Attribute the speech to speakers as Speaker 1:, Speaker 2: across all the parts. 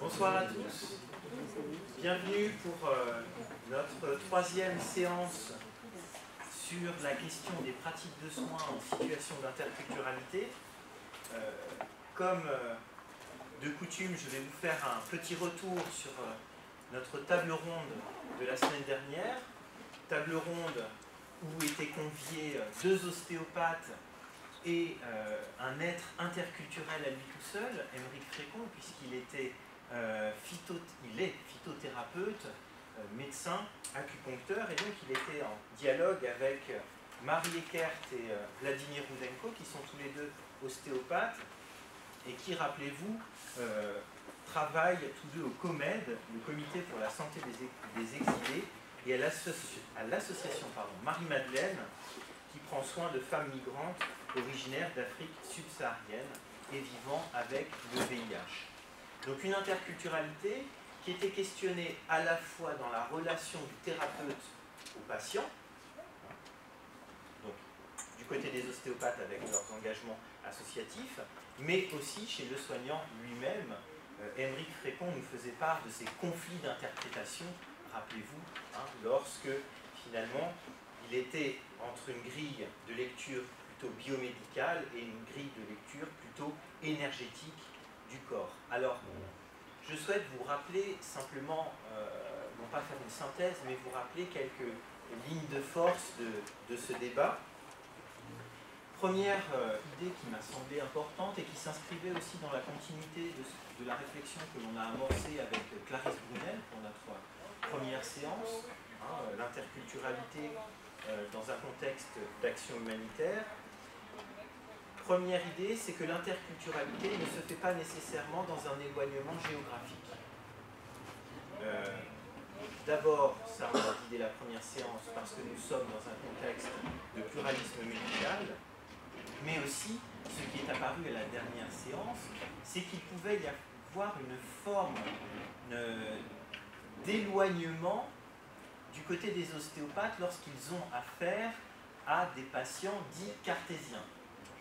Speaker 1: Bonsoir à tous. Bienvenue pour euh, notre troisième séance sur la question des pratiques de soins en situation d'interculturalité. Euh, comme euh, de coutume, je vais vous faire un petit retour sur notre table ronde de la semaine dernière. Table ronde où étaient conviés deux ostéopathes et un être interculturel à lui tout seul, Émeric Frécon, puisqu'il était euh, il est phytothérapeute, euh, médecin, acupuncteur, et donc il était en dialogue avec euh, Marie Eckert et Vladimir Rudenko, qui sont tous les deux ostéopathes, et qui, rappelez-vous, travaillent tous deux au COMED, le Comité pour la santé des, exilés, et à l'association Marie-Madeleine, qui prend soin de femmes migrantes originaires d'Afrique subsaharienne et vivant avec le VIH. Donc une interculturalité qui était questionnée à la fois dans la relation du thérapeute au patient, donc du côté des ostéopathes avec leurs engagements associatifs, mais aussi chez le soignant lui-même. Euh, Frécon nous faisait part de ces conflits d'interprétation, rappelez-vous, hein, lorsque finalement il était entre une grille de lecture plutôt biomédicale et une grille de lecture plutôt énergétique corps. Alors, je souhaite vous rappeler simplement, euh, non pas faire une synthèse, mais vous rappeler quelques lignes de force de, ce débat. Première euh, idée qui m'a semblé importante et qui s'inscrivait aussi dans la continuité de, la réflexion que l'on a amorcée avec Clarisse Brunel pour notre première séance, hein, l'interculturalité euh, dans un contexte d'action humanitaire. Première idée, c'est que l'interculturalité ne se fait pas nécessairement dans un éloignement géographique. Euh, d'abord, ça on a dès la première séance, parce que nous sommes dans un contexte de pluralisme médical, mais aussi, ce qui est apparu à la dernière séance, c'est qu'il pouvait y avoir une forme d'éloignement du côté des ostéopathes lorsqu'ils ont affaire à des patients dits cartésiens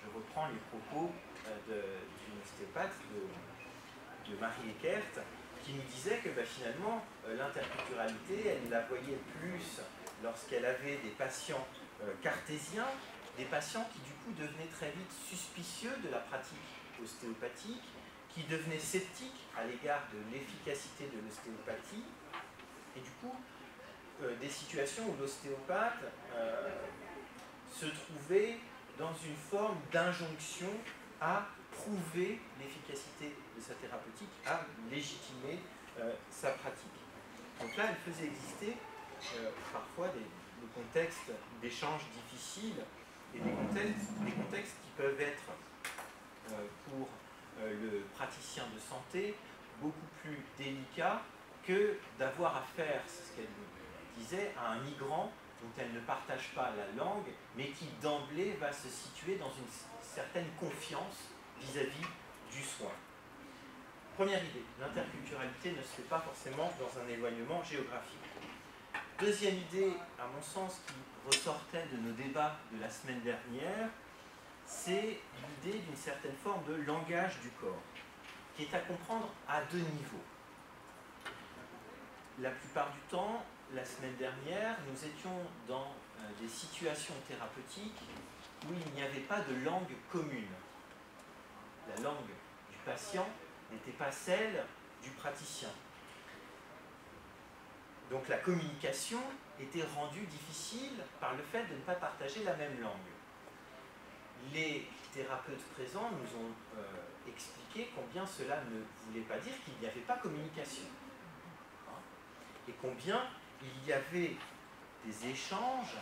Speaker 1: je reprends les propos euh, d'une ostéopathe, de, Marie Eckert, qui nous disait que bah, finalement, euh, l'interculturalité, elle la voyait plus lorsqu'elle avait des patients euh, cartésiens, des patients qui du coup devenaient très vite suspicieux de la pratique ostéopathique, qui devenaient sceptiques à l'égard de l'efficacité de l'ostéopathie, et du coup, des situations où l'ostéopathe se trouvait dans une forme d'injonction à prouver l'efficacité de sa thérapeutique, à légitimer euh, sa pratique. Donc là, elle faisait exister euh, parfois des, contextes d'échanges difficiles et des contextes, qui peuvent être euh, pour le praticien de santé beaucoup plus délicats que d'avoir affaire, c'est ce qu'elle disait, à un migrant dont elle ne partage pas la langue, mais qui d'emblée va se situer dans une certaine confiance vis-à-vis du soin. Première idée, l'interculturalité ne se fait pas forcément dans un éloignement géographique. Deuxième idée, à mon sens, qui ressortait de nos débats de la semaine dernière, c'est l'idée d'une certaine forme de langage du corps, qui est à comprendre à deux niveaux. La plupart du temps, la semaine dernière, nous étions dans euh, des situations thérapeutiques où il n'y avait pas de langue commune. La langue du patient n'était pas celle du praticien. Donc la communication était rendue difficile par le fait de ne pas partager la même langue. Les thérapeutes présents nous ont euh, expliqué combien cela ne voulait pas dire qu'il n'y avait pas communication. Hein, et combien il y avait des échanges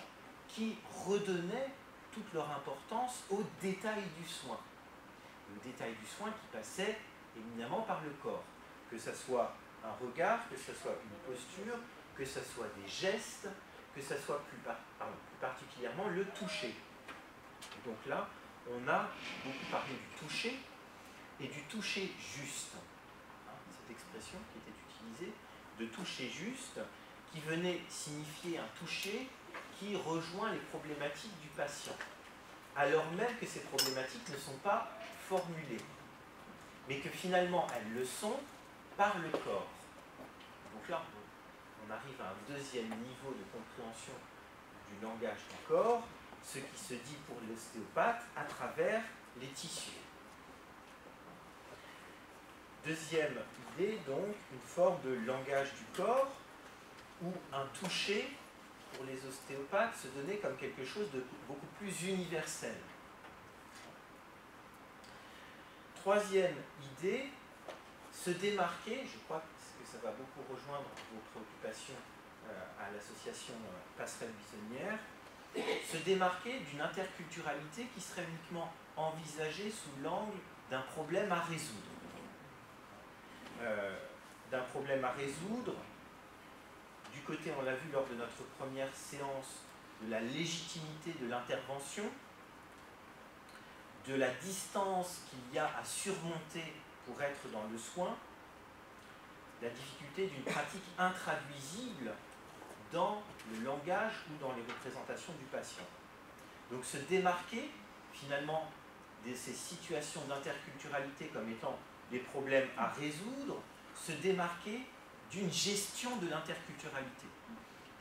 Speaker 1: qui redonnaient toute leur importance au détail du soin. Le détail du soin qui passait éminemment par le corps. Que ce soit un regard, que ce soit une posture, que ce soit des gestes, que ce soit plus, particulièrement le toucher. donc là, on a beaucoup parlé du toucher et du toucher juste. Hein, cette expression qui était utilisée, de toucher juste, qui venait signifier un toucher qui rejoint les problématiques du patient, alors même que ces problématiques ne sont pas formulées. mais que finalement elles le sont par le corps. Donc là, on arrive à un deuxième niveau de compréhension du langage du corps, ce qui se dit pour l'ostéopathe à travers les tissus. Deuxième idée, donc, une forme de langage du corps où un toucher, pour les ostéopathes, se donnait comme quelque chose de beaucoup plus universel. Troisième idée, se démarquer, je crois que ça va beaucoup rejoindre vos préoccupations euh, à l'association euh, Passerelle Buissonnière, se démarquer d'une interculturalité qui serait uniquement envisagée sous l'angle d'un problème à résoudre. Euh, d'un problème à résoudre, du côté, on l'a vu lors de notre première séance, de la légitimité de l'intervention, de la distance qu'il y a à surmonter pour être dans le soin, la difficulté d'une pratique intraduisible dans le langage ou dans les représentations du patient. Donc se démarquer finalement de ces situations d'interculturalité comme étant des problèmes à résoudre, se démarquer d'une gestion de l'interculturalité.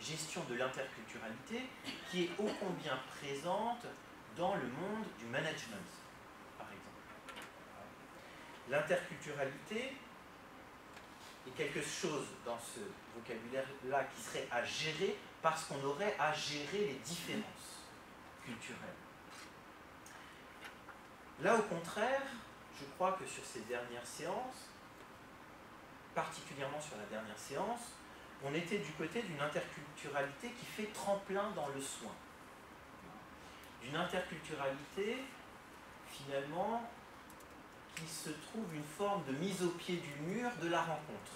Speaker 1: Gestion de l'interculturalité qui est ô combien présente dans le monde du management, par exemple. L'interculturalité est quelque chose dans ce vocabulaire-là qui serait à gérer parce qu'on aurait à gérer les différences culturelles. Là, au contraire, je crois que sur ces dernières séances, particulièrement sur la dernière séance, on était du côté d'une interculturalité qui fait tremplin dans le soin. D'une interculturalité, finalement, qui se trouve une forme de mise au pied du mur de la rencontre.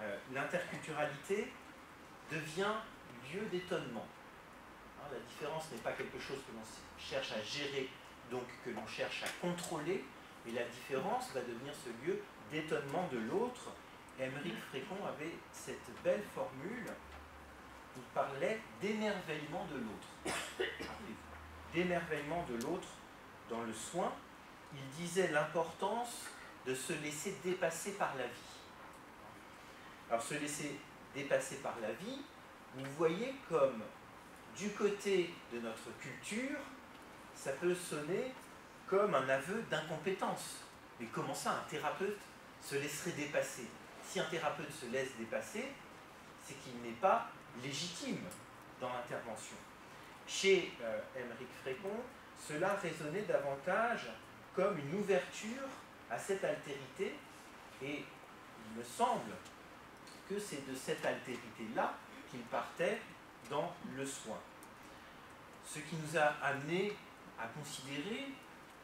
Speaker 1: Euh, l'interculturalité devient lieu d'étonnement. Hein, la différence n'est pas quelque chose que l'on cherche à gérer, donc que l'on cherche à contrôler, mais la différence va devenir ce lieu d'étonnement de l'autre. Émeric Frécon avait cette belle formule, il parlait d'émerveillement de l'autre. D'émerveillement de l'autre dans le soin, il disait l'importance de se laisser dépasser par la vie. Alors se laisser dépasser par la vie, vous voyez comme du côté de notre culture, ça peut sonner comme un aveu d'incompétence. Mais comment ça, un thérapeute? Se laisserait dépasser Si un thérapeute se laisse dépasser, c'est qu'il n'est pas légitime dans l'intervention. Chez euh, Émeric Frécon, cela résonnait davantage comme une ouverture à cette altérité, et il me semble que c'est de cette altérité-là qu'il partait dans le soin. Ce qui nous a amené à considérer,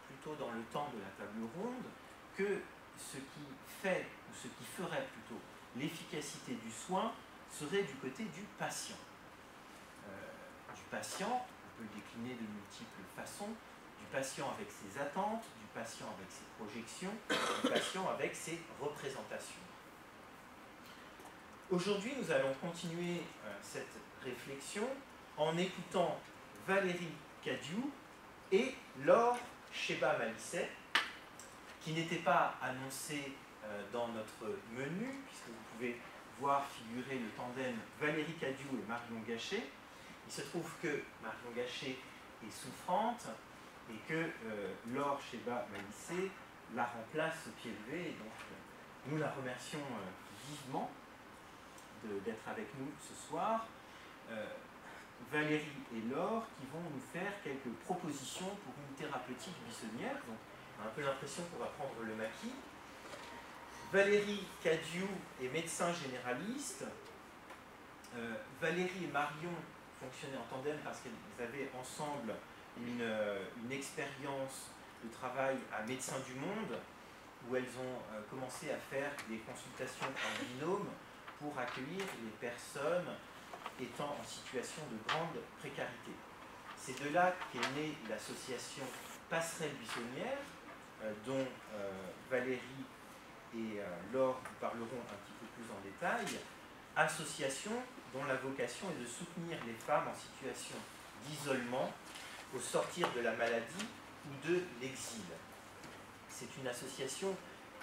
Speaker 1: plutôt dans le temps de la table ronde, que ce qui fait, ou ce qui ferait plutôt, l'efficacité du soin serait du côté du patient. Euh, du patient, on peut le décliner de multiples façons, du patient avec ses attentes, du patient avec ses projections, du patient avec ses représentations. Aujourd'hui, nous allons continuer euh, cette réflexion en écoutant Valérie Cadieu et Laure Sheba Malisset, qui n'étaient pas annoncés euh, dans notre menu, puisque vous pouvez voir figurer le tandem Valérie Cadieu et Marion Gachet. Il se trouve que Marion Gachet est souffrante et que euh, Laure Sheba Malisset la remplace au pied levé. Et donc, nous la remercions vivement d'être avec nous ce soir. Euh, Valérie et Laure qui vont nous faire quelques propositions pour une thérapeutique buissonnière. On a un peu l'impression qu'on va prendre le maquis. Valérie Cadieu est médecin généraliste. Euh, Valérie et Marion fonctionnaient en tandem parce qu'elles avaient ensemble une, euh, une expérience de travail à Médecins du Monde, où elles ont commencé à faire des consultations en binôme pour accueillir les personnes étant en situation de grande précarité. C'est de là qu'est née l'association Passerelle Buissonnière, euh, dont euh, Valérie et euh, Laure vous parleront un petit peu plus en détail, association dont la vocation est de soutenir les femmes en situation d'isolement au sortir de la maladie ou de l'exil. C'est une association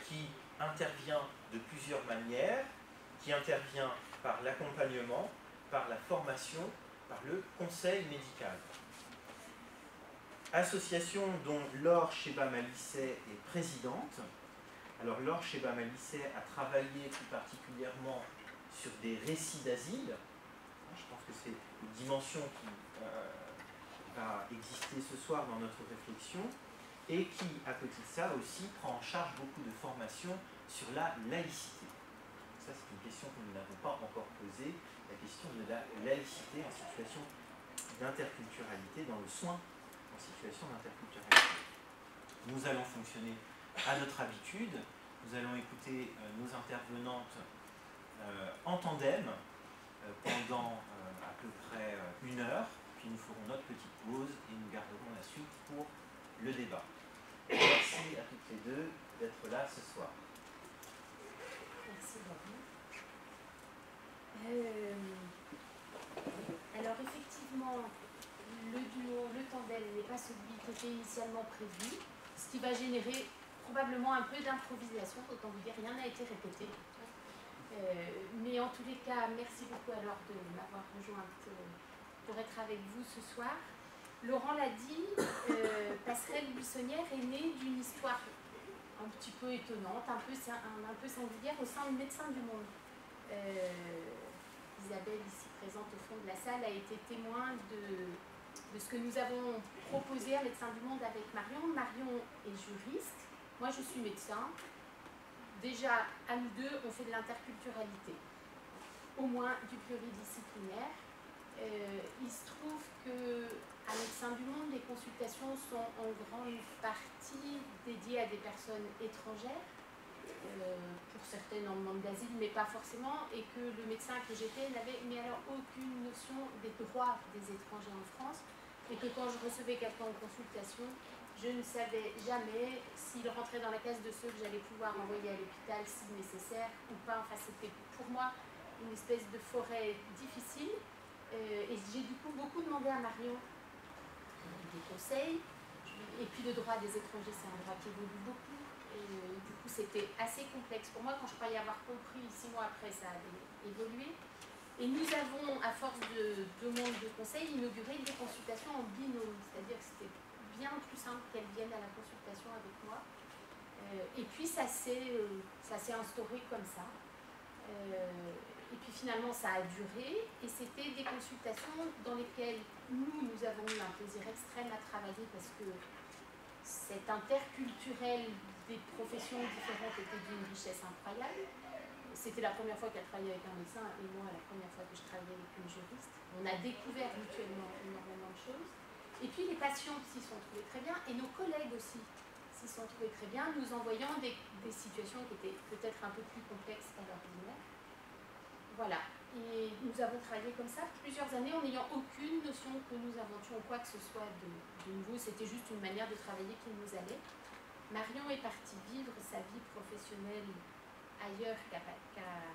Speaker 1: qui intervient de plusieurs manières, qui intervient par l'accompagnement, par la formation, par le conseil médical. Association dont Laure Cheba-Malissé est présidente. Alors Laure Cheba-Malissé a travaillé plus particulièrement sur des récits d'asile. Je pense que c'est une dimension qui euh, va exister ce soir dans notre réflexion et qui, à côté de ça aussi, prend en charge beaucoup de formations sur la laïcité. Ça, c'est une question que nous n'avons pas encore posée, la question de la laïcité en situation d'interculturalité, dans le soin situation d'interculturalité. Nous allons fonctionner à notre habitude, nous allons écouter euh, nos intervenantes euh, en tandem euh, pendant à peu près une heure, puis nous ferons notre petite pause et nous garderons la suite pour le débat. Merci à toutes les deux d'être là ce soir.
Speaker 2: Merci euh, alors effectivement, le duo, le tandem n'est pas celui qui était initialement prévu, ce qui va générer probablement un peu d'improvisation, autant vous dire, rien n'a été répété. Euh, mais en tous les cas, merci beaucoup alors de m'avoir rejointe euh, pour être avec vous ce soir. Laurent l'a dit, euh, Passerelle Buissonnière est née d'une histoire un petit peu étonnante, un peu, singulière au sein de Médecins du Monde. Euh, Isabelle, ici présente au fond de la salle, a été témoin de, de ce que nous avons proposé à Médecins du Monde avec Marion. Marion est juriste, moi je suis médecin. Déjà, à nous deux, on fait de l'interculturalité, au moins du pluridisciplinaire. Euh, il se trouve que à Médecins du Monde, les consultations sont en grande partie dédiées à des personnes étrangères, euh, pour certaines en demande d'asile, mais pas forcément, et que le médecin que j'étais n'avait mais alors aucune notion des droits des étrangers en France, et que quand je recevais quelqu'un en consultation, je ne savais jamais s'il rentrait dans la case de ceux que j'allais pouvoir envoyer à l'hôpital si nécessaire ou pas. Enfin, c'était pour moi une espèce de forêt difficile. Euh, et j'ai du coup beaucoup demandé à Marion des conseils. Et puis le droit des étrangers, c'est un droit qui évolue beaucoup. Et du coup, c'était assez complexe pour moi. Quand je croyais avoir compris, six mois après, ça avait évolué. Et nous avons, à force de demande de conseils, inauguré des consultations en binôme. C'est-à-dire que c'était bien plus simple qu'elles viennent à la consultation avec moi. Euh, et puis, ça s'est euh, instauré comme ça. Euh, et puis finalement, ça a duré et c'était des consultations dans lesquelles nous, nous avons eu un plaisir extrême à travailler parce que cet interculturel des professions différentes était d'une richesse incroyable. C'était la première fois qu'elle travaillait avec un médecin et moi la première fois que je travaillais avec une juriste. On a découvert mutuellement énormément de choses. Et puis les patients s'y sont trouvés très bien et nos collègues aussi s'y sont trouvés très bien, nous envoyant des, situations qui étaient peut-être un peu plus complexes qu'à l'ordinaire. Voilà. Et nous avons travaillé comme ça plusieurs années en n'ayant aucune notion que nous inventions quoi que ce soit de, nouveau. C'était juste une manière de travailler qui nous allait. Marion est partie vivre sa vie professionnelle ailleurs qu'à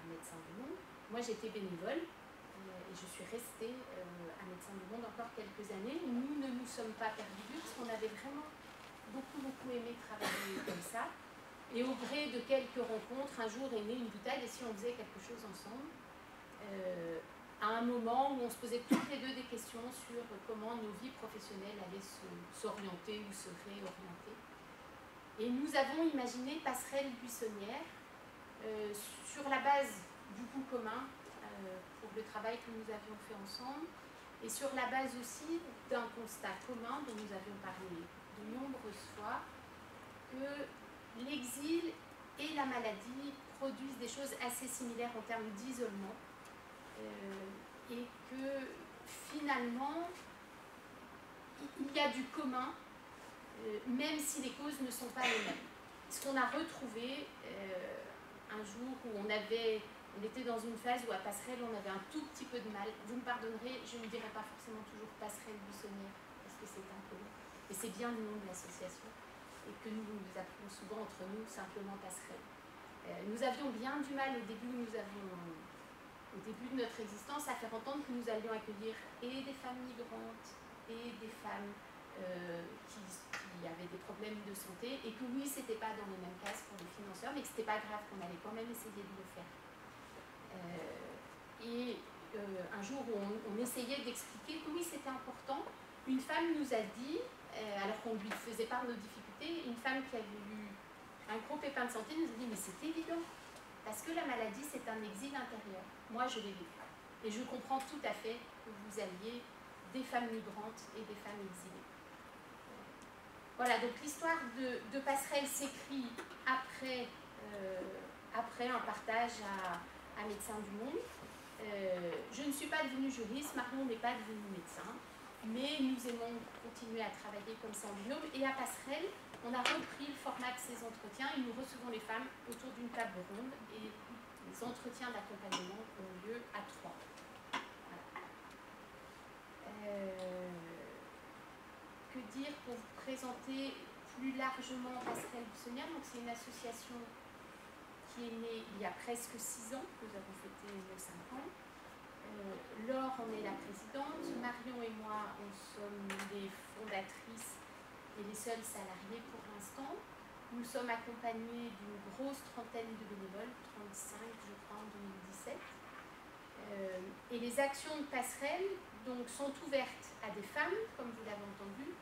Speaker 2: Médecins du Monde. Moi, j'étais bénévole euh, et je suis restée euh, à Médecins du Monde encore quelques années. Nous ne nous sommes pas perdus parce qu'on avait vraiment beaucoup, beaucoup aimé travailler comme ça. Et au gré de quelques rencontres, un jour est née une bouteille et si on faisait quelque chose ensemble euh, à un moment où on se posait toutes les deux des questions sur comment nos vies professionnelles allaient s'orienter ou se réorienter. Et nous avons imaginé Passerelle Buissonnière euh, sur la base du goût commun euh, pour le travail que nous avions fait ensemble et sur la base aussi d'un constat commun dont nous avions parlé de nombreuses fois, que l'exil et la maladie produisent des choses assez similaires en termes d'isolement euh, et que finalement, il y a du commun, même si les causes ne sont pas les mêmes. Ce qu'on a retrouvé un jour où on était dans une phase où à Passerelle on avait un tout petit peu de mal. Vous me pardonnerez, je ne dirai pas forcément toujours Passerelle Buissonnière parce que c'est un peu Et c'est bien le nom de l'association et que nous nous appelons souvent entre nous simplement Passerelle. nous avions bien du mal au début, nous avons au début de notre existence, à faire entendre que nous allions accueillir et des femmes migrantes et des femmes euh, qui, avaient des problèmes de santé et que oui, c'était pas dans les mêmes cases pour les financeurs, mais que c'était pas grave, qu'on allait quand même essayer de le faire. Euh, et euh, un jour où on, essayait d'expliquer que oui, c'était important, une femme nous a dit, euh, alors qu'on lui faisait part de nos difficultés, une femme qui avait eu un gros pépin de santé nous a dit mais c'est évident, parce que la maladie c'est un exil intérieur. Moi je l'ai vécu. Et je comprends tout à fait que vous aviez des femmes migrantes et des femmes exilées. Voilà, donc l'histoire de, Passerelle s'écrit après, euh, après un partage à, à Médecins du Monde. Euh, je ne suis pas devenue juriste, Marion n'est pas devenue médecin, mais nous aimons continuer à travailler comme ça en binôme. Et à Passerelle, on a repris le format de ces entretiens et nous recevons les femmes autour d'une table ronde et les entretiens d'accompagnement ont lieu à trois. Euh, que dire pour vous présenter plus largement Passerelle Bussonnière Donc c'est une association qui est née il y a presque six ans, nous avons fêté nos cinq ans. Euh, Laure en est la présidente, Marion et moi, on sommes les fondatrices et les seuls salariés pour l'instant. Nous sommes accompagnés d'une grosse trentaine de bénévoles, 35 je crois en 2017. Euh, et les actions de passerelle donc, sont ouvertes à des femmes, comme vous l'avez entendu,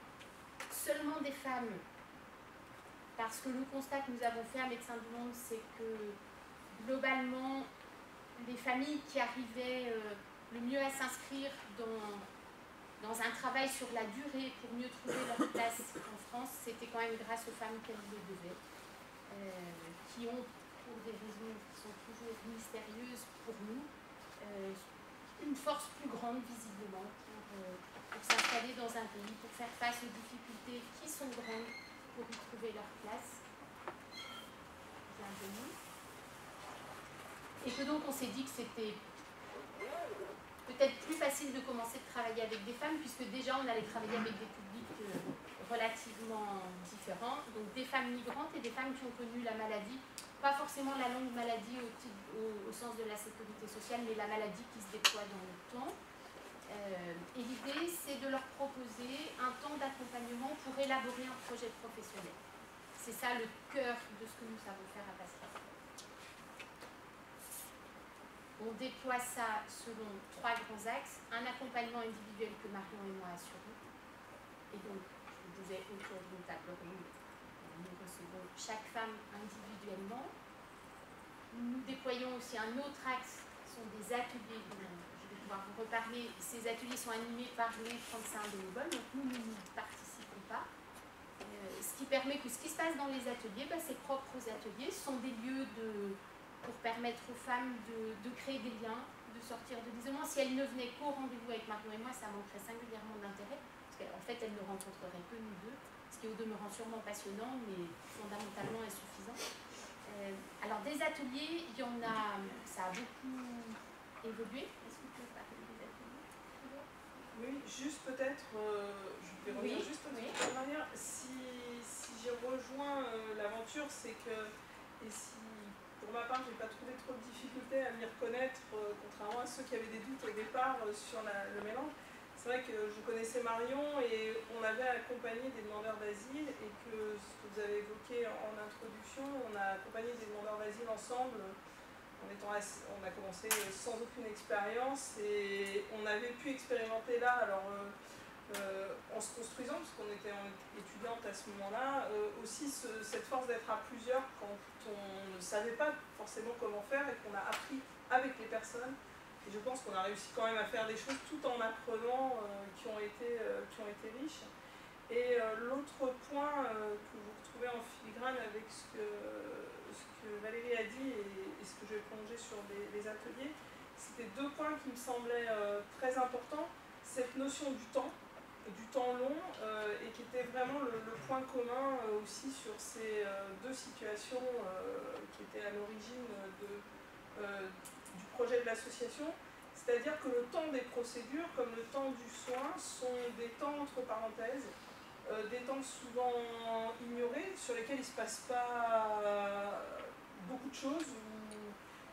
Speaker 2: seulement des femmes, parce que le constat que nous avons fait à Médecins du Monde, c'est que globalement, les familles qui arrivaient euh, le mieux à s'inscrire dans dans un travail sur la durée pour mieux trouver leur place en France, c'était quand même grâce aux femmes qu'elles le devaient, euh, qui ont, pour des raisons qui sont toujours mystérieuses pour nous, euh, une force plus grande visiblement pour, s'installer dans un pays, pour faire face aux difficultés qui sont grandes pour y trouver leur place. Bienvenue. Et que donc on s'est dit que c'était peut-être plus facile de commencer de travailler avec des femmes, puisque déjà on allait travailler avec des publics euh, relativement différents, donc des femmes migrantes et des femmes qui ont connu la maladie, pas forcément la longue maladie au, sens de la sécurité sociale, mais la maladie qui se déploie dans le temps. Euh, et l'idée, c'est de leur proposer un temps d'accompagnement pour élaborer un projet professionnel. C'est ça le cœur de ce que nous savons faire à Pascal. On déploie ça selon trois grands axes. Un accompagnement individuel que Marion et moi assurons. Et donc, je vous disais, autour d'une table ronde, nous recevons chaque femme individuellement. Nous déployons aussi un autre axe, ce sont des ateliers je pouvoir vous reparler. Ces ateliers sont animés par les 35 bénévoles, donc nous, nous n'y participons pas. Euh, ce qui permet que ce qui se passe dans les ateliers, bah, ces propres ateliers sont des lieux de, pour permettre aux femmes de, créer des liens, de sortir de l'isolement. Si elles ne venaient qu'au rendez-vous avec Marion et moi, ça manquerait singulièrement d'intérêt, parce qu'en fait, elles ne rencontreraient que nous deux, ce qui est au demeurant sûrement passionnant, mais fondamentalement insuffisant. Euh, alors, des ateliers, il y en a, ça a beaucoup évolué. Est-ce que vous pouvez parler des ateliers
Speaker 3: Oui, juste peut-être, euh, je vais revenir juste un petit peu en arrière. Si, si j'ai rejoint euh, l'aventure, c'est que, et si pour ma part, je n'ai pas trouvé trop de difficultés à m'y reconnaître, euh, contrairement à ceux qui avaient des doutes au départ sur le mélange. C'est vrai que je connaissais Marion et on avait accompagné des demandeurs d'asile et que ce que vous avez évoqué en, introduction, on a accompagné des demandeurs d'asile ensemble. On a commencé sans aucune expérience et on avait pu expérimenter là, alors euh, euh, en se construisant, parce qu'on était étudiante à ce moment-là, euh, aussi cette force d'être à plusieurs quand on ne savait pas forcément comment faire et qu'on a appris avec les personnes. Et je pense qu'on a réussi quand même à faire des choses tout en apprenant euh, qui, ont été, riches. Et l'autre point que vous retrouvez en filigrane avec ce que, ce que Valérie a dit et, ce que je vais prolonger sur les, ateliers, c'était deux points qui me semblaient très importants. Cette notion du temps, du temps long euh, et qui était vraiment le, point commun euh, aussi sur ces euh, deux situations qui étaient à l'origine du projet de l'association. C'est-à-dire que le temps des procédures, comme le temps du soin, sont des temps entre parenthèses, des temps souvent ignorés, sur lesquels il ne se passe pas beaucoup de choses,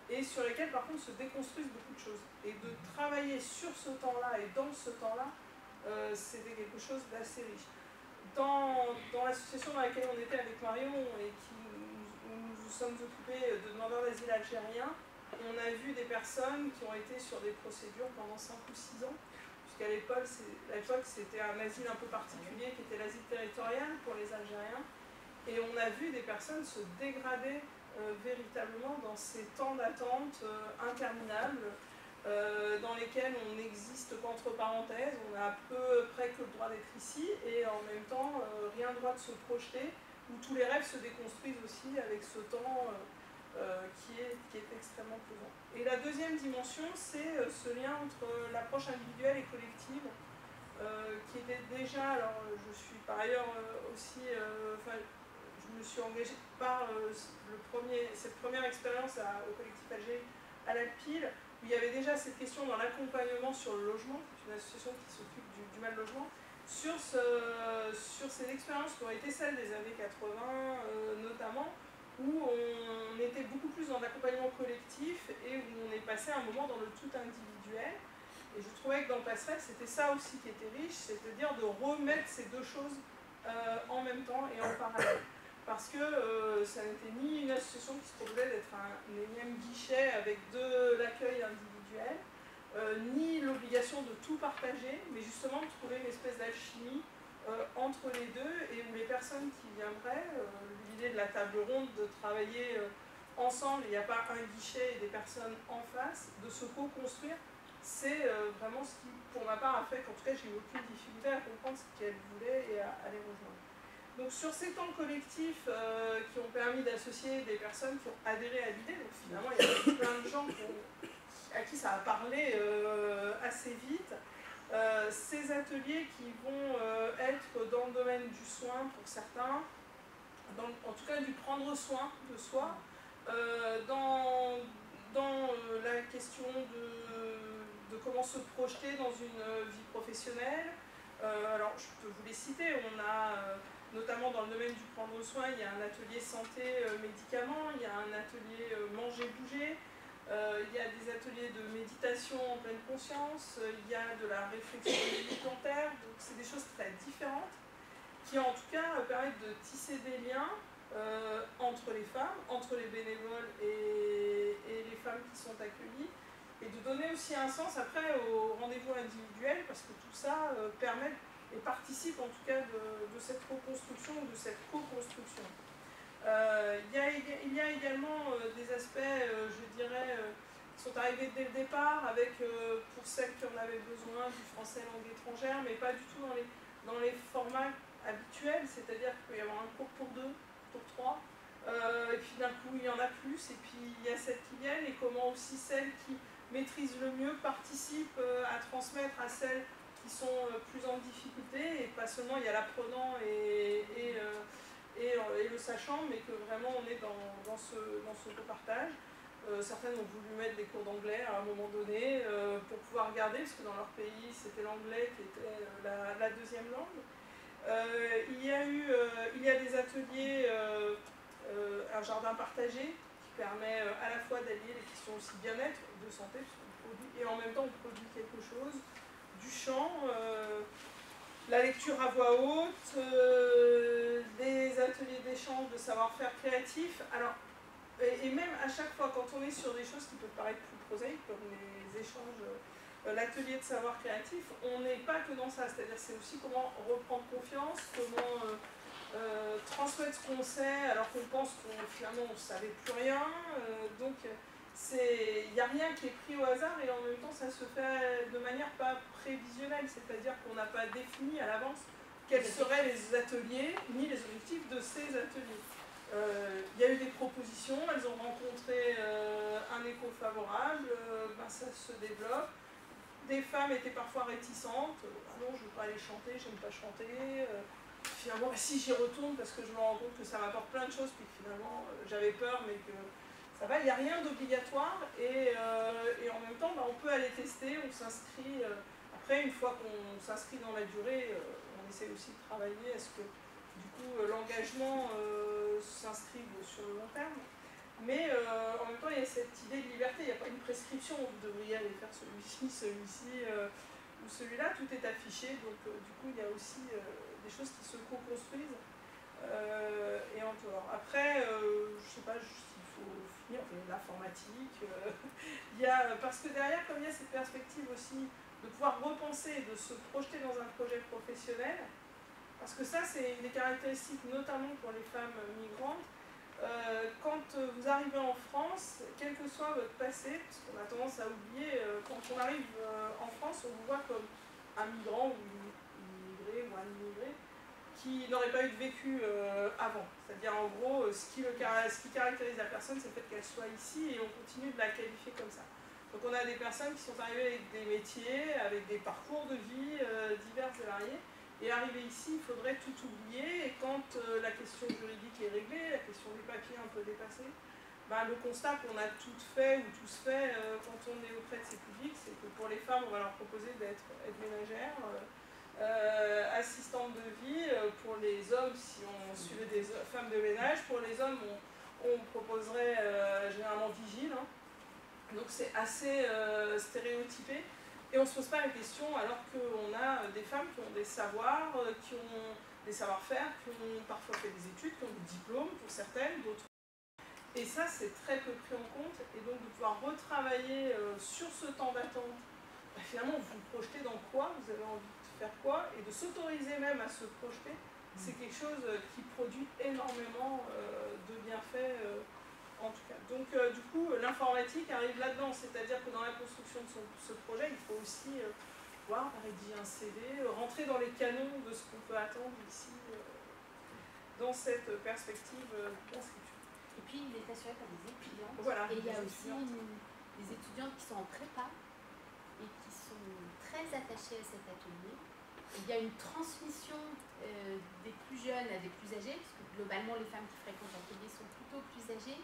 Speaker 3: et sur lesquels par contre se déconstruisent beaucoup de choses. Et de travailler sur ce temps-là et dans ce temps-là, euh, c'était quelque chose d'assez riche. Dans, dans, la l'association dans laquelle on était avec Marion et qui nous, nous, nous sommes occupés de demandeurs d'asile algériens, on a vu des personnes qui ont été sur des procédures pendant 5 ou 6 ans, puisqu'à l'époque c'était un asile un peu particulier qui était l'asile territorial pour les Algériens, et on a vu des personnes se dégrader véritablement dans ces temps d'attente euh, interminables, euh, dans lesquels on n'existe qu'entre parenthèses, on a à peu près que le droit d'être ici, et en même temps rien droit de se projeter, où tous les rêves se déconstruisent aussi avec ce temps euh, qui, est, qui est extrêmement pesant. Et la deuxième dimension, c'est euh, ce lien entre l'approche individuelle et collective, euh, qui était déjà, alors je suis par ailleurs aussi, je me suis engagée par le premier, cette première expérience au collectif Alger à la pile, où il y avait déjà cette question dans l'accompagnement sur le logement, qui est une association qui s'occupe du, du, mal logement, sur, ce, sur ces expériences qui ont été celles des années 80 notamment, où on était beaucoup plus dans l'accompagnement collectif et où on est passé un moment dans le tout individuel. Et je trouvais que dans Passerelle, c'était ça aussi qui était riche, c'est-à-dire de remettre ces deux choses euh, en même temps et en parallèle. Parce que euh, ça n'était ni une association qui se proposait d'être un, énième guichet avec de l'accueil individuel, euh, ni l'obligation de tout partager, mais justement de trouver une espèce d'alchimie euh, entre les deux et où les personnes qui viendraient, l'idée de la table ronde, de travailler ensemble, il n'y a pas un guichet et des personnes en face, de se co-construire, c'est vraiment ce qui, pour ma part, a fait qu'en tout cas, j'ai eu aucune difficulté à comprendre ce qu'elle voulait et à, les rejoindre. Donc sur ces temps collectifs qui ont permis d'associer des personnes qui ont adhéré à l'idée, donc finalement il y a plein de gens à qui ça a parlé assez vite, euh, ces ateliers qui vont euh, être dans le domaine du soin pour certains, en tout cas du prendre soin de soi, euh, dans, dans la question de, de, comment se projeter dans une vie professionnelle. alors je peux vous les citer, on a notamment dans le domaine du prendre soin, il y a un atelier santé médicaments, il y a un atelier manger-bouger, euh, il y a des ateliers de méditation en pleine conscience, euh, il y a de la réflexion plantaire, donc c'est des choses très différentes qui en tout cas permettent de tisser des liens euh, entre les femmes, entre les bénévoles et, les femmes qui sont accueillies, et de donner aussi un sens après au rendez-vous individuel, parce que tout ça permet et participe en tout cas de, de cette reconstruction ou de cette co-construction. Euh, il, y a, également euh, des aspects, euh, je dirais, qui sont arrivés dès le départ, avec, pour celles qui en avaient besoin, du français langue étrangère, mais pas du tout dans les, dans les formats habituels, c'est-à-dire qu'il peut y avoir un cours pour deux, pour trois, et puis d'un coup il y en a plus, et puis il y a celles qui viennent, et comment aussi celles qui maîtrisent le mieux participent à transmettre à celles qui sont plus en difficulté, et pas seulement il y a l'apprenant et, et euh, et, le sachant, mais que vraiment on est dans, ce, dans ce partage. Euh, certaines ont voulu mettre des cours d'anglais à un moment donné euh, pour pouvoir regarder, parce que dans leur pays c'était l'anglais qui était la, deuxième langue. il, y a eu, il y a des ateliers, un jardin partagé qui permet à la fois d'allier les questions aussi bien-être, de santé, et en même temps on produit quelque chose, du chant la lecture à voix haute, euh, des ateliers d'échange de savoir-faire créatif. Alors, et, même à chaque fois, quand on est sur des choses qui peuvent paraître plus prosaïques, comme les échanges, euh, l'atelier de savoir créatif, on n'est pas que dans ça. C'est-à-dire, c'est aussi comment reprendre confiance, comment euh, transmettre ce qu'on sait alors qu'on pense qu'on finalement on ne savait plus rien. donc, il n'y a rien qui est pris au hasard et en même temps ça se fait de manière pas prévisionnelle, c'est-à-dire qu'on n'a pas défini à l'avance quels seraient les ateliers ni les objectifs de ces ateliers. Euh, il y a eu des propositions, elles ont rencontré euh, un écho favorable, euh, ben, ça se développe. Des femmes étaient parfois réticentes, ah non je ne veux pas aller chanter, j'aime pas chanter. finalement, si j'y retourne parce que je me rends compte que ça m'apporte plein de choses, puis finalement j'avais peur mais que il n'y a rien d'obligatoire et, euh, en même temps, bah, on peut aller tester, on s'inscrit. Euh, après, une fois qu'on s'inscrit dans la durée, euh, on essaie aussi de travailler à ce que du coup l'engagement s'inscrive sur le long terme. Mais en même temps, il y a cette idée de liberté, il n'y a pas une prescription, vous devriez aller faire celui-ci, celui-ci ou celui-là, tout est affiché, donc du coup, il y a aussi des choses qui se co-construisent. et en dehors. Après, je ne sais pas, je l'informatique. il y a, parce que derrière, comme il y a cette perspective aussi de pouvoir repenser, de se projeter dans un projet professionnel, parce que ça, c'est une des caractéristiques, notamment pour les femmes migrantes. Euh, quand vous arrivez en France, quel que soit votre passé, parce qu'on a tendance à oublier, euh, quand on arrive euh, en France, on vous voit comme un migrant ou ou un immigré qui n'aurait pas eu de vécu avant. C'est-à-dire, en gros, ce qui, le, caractérise la personne, c'est le fait qu'elle soit ici et on continue de la qualifier comme ça. Donc on a des personnes qui sont arrivées avec des métiers, avec des parcours de vie divers et variés, et arriver ici, il faudrait tout oublier. Et quand euh, la question juridique est réglée, la question des papiers un peu dépassée, bah, le constat qu'on a tout fait ou tous fait euh, quand on est auprès de ces publics, c'est que pour les femmes, on va leur proposer d'être aide-ménagère, euh, assistante de vie. pour les hommes, si on suivait des femmes de ménage, pour les hommes, on, proposerait généralement vigile. Hein. Donc c'est assez stéréotypé. Et on ne se pose pas la question alors qu'on a euh, des femmes qui ont des savoirs, euh, qui ont des savoir-faire, qui ont parfois fait des études, qui ont des diplômes pour certaines, d'autres. Et ça, c'est très peu pris en compte. Et donc de pouvoir retravailler euh, sur ce temps d'attente, bah, finalement, vous vous projetez dans quoi, vous avez envie? Faire quoi, et de s'autoriser même à se projeter, c'est quelque chose qui produit énormément de bienfaits en tout cas. Donc euh, du coup, l'informatique arrive là-dedans, c'est-à-dire que dans la construction de ce projet, il faut aussi euh, voir, rédiger un CV, rentrer dans les canons de ce qu'on peut attendre ici, euh, dans cette perspective d'inscription.
Speaker 2: Et puis, il est assuré par des étudiantes.
Speaker 3: Voilà,
Speaker 2: et il y a aussi des étudiantes qui sont en prépa et qui sont très attachées à cet atelier. Il y a une transmission des plus jeunes à des plus âgés, parce que globalement, les femmes qui fréquentent l'atelier sont plutôt plus âgées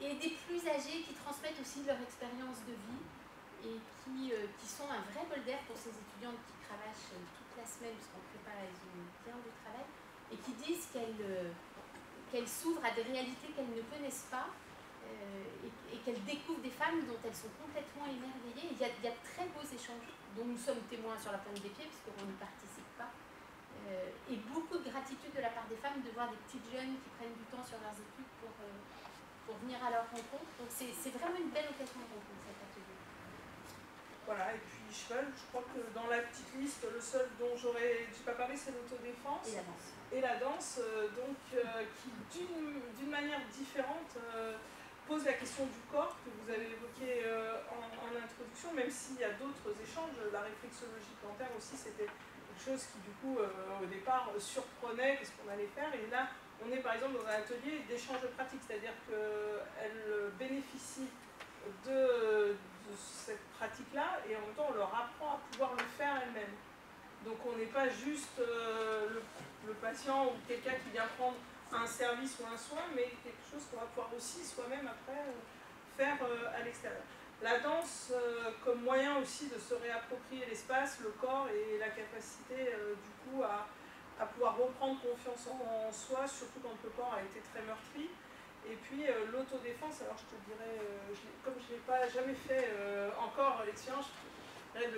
Speaker 2: et des plus âgés qui transmettent aussi leur expérience de vie et qui, euh, qui sont un vrai bol d'air pour ces étudiantes qui cravachent euh, toute la semaine, puisqu'en prépa, elles ont bien de travail, et qui disent euh, qu'elles s'ouvrent à des réalités qu'elles ne connaissent pas et, qu'elles découvrent des femmes dont elles sont complètement émerveillées. Il y, a, il y, a, très beaux échanges dont nous sommes témoins sur la pointe des pieds, puisqu'on n'y participe pas. et beaucoup de gratitude de la part des femmes de voir des petites jeunes qui prennent du temps sur leurs études pour pour venir à leur rencontre. Donc c'est vraiment une belle occasion de rencontre cet atelier.
Speaker 3: Voilà, et puis cheval, je crois que dans la petite liste, le seul dont j'aurais pas parlé, c'est l'autodéfense.
Speaker 2: Et la danse.
Speaker 3: Et la danse, euh, donc, euh, qui d'une manière différente euh, pose la question du corps que vous avez évoqué en, en, introduction, même s'il y a d'autres échanges. La réflexologie plantaire aussi, c'était quelque chose qui, du coup, au départ, surprenait qu'est-ce qu'on allait faire. Et là, on est par exemple dans un atelier d'échange de pratiques, c'est-à-dire qu'elles bénéficient de, cette pratique-là et en même temps on leur apprend à pouvoir le faire elles-mêmes. Donc on n'est pas juste euh, le, patient ou quelqu'un qui vient prendre un service ou un soin, mais quelque chose qu'on va pouvoir aussi soi-même après euh, faire euh, à l'extérieur. La danse comme moyen aussi de se réapproprier l'espace, le corps et la capacité du coup à, à pouvoir reprendre confiance en, soi, surtout quand le corps a été très meurtri. Et puis euh, l'autodéfense, alors je te dirais, euh, comme je n'ai pas jamais fait euh, encore l'expérience, je dirais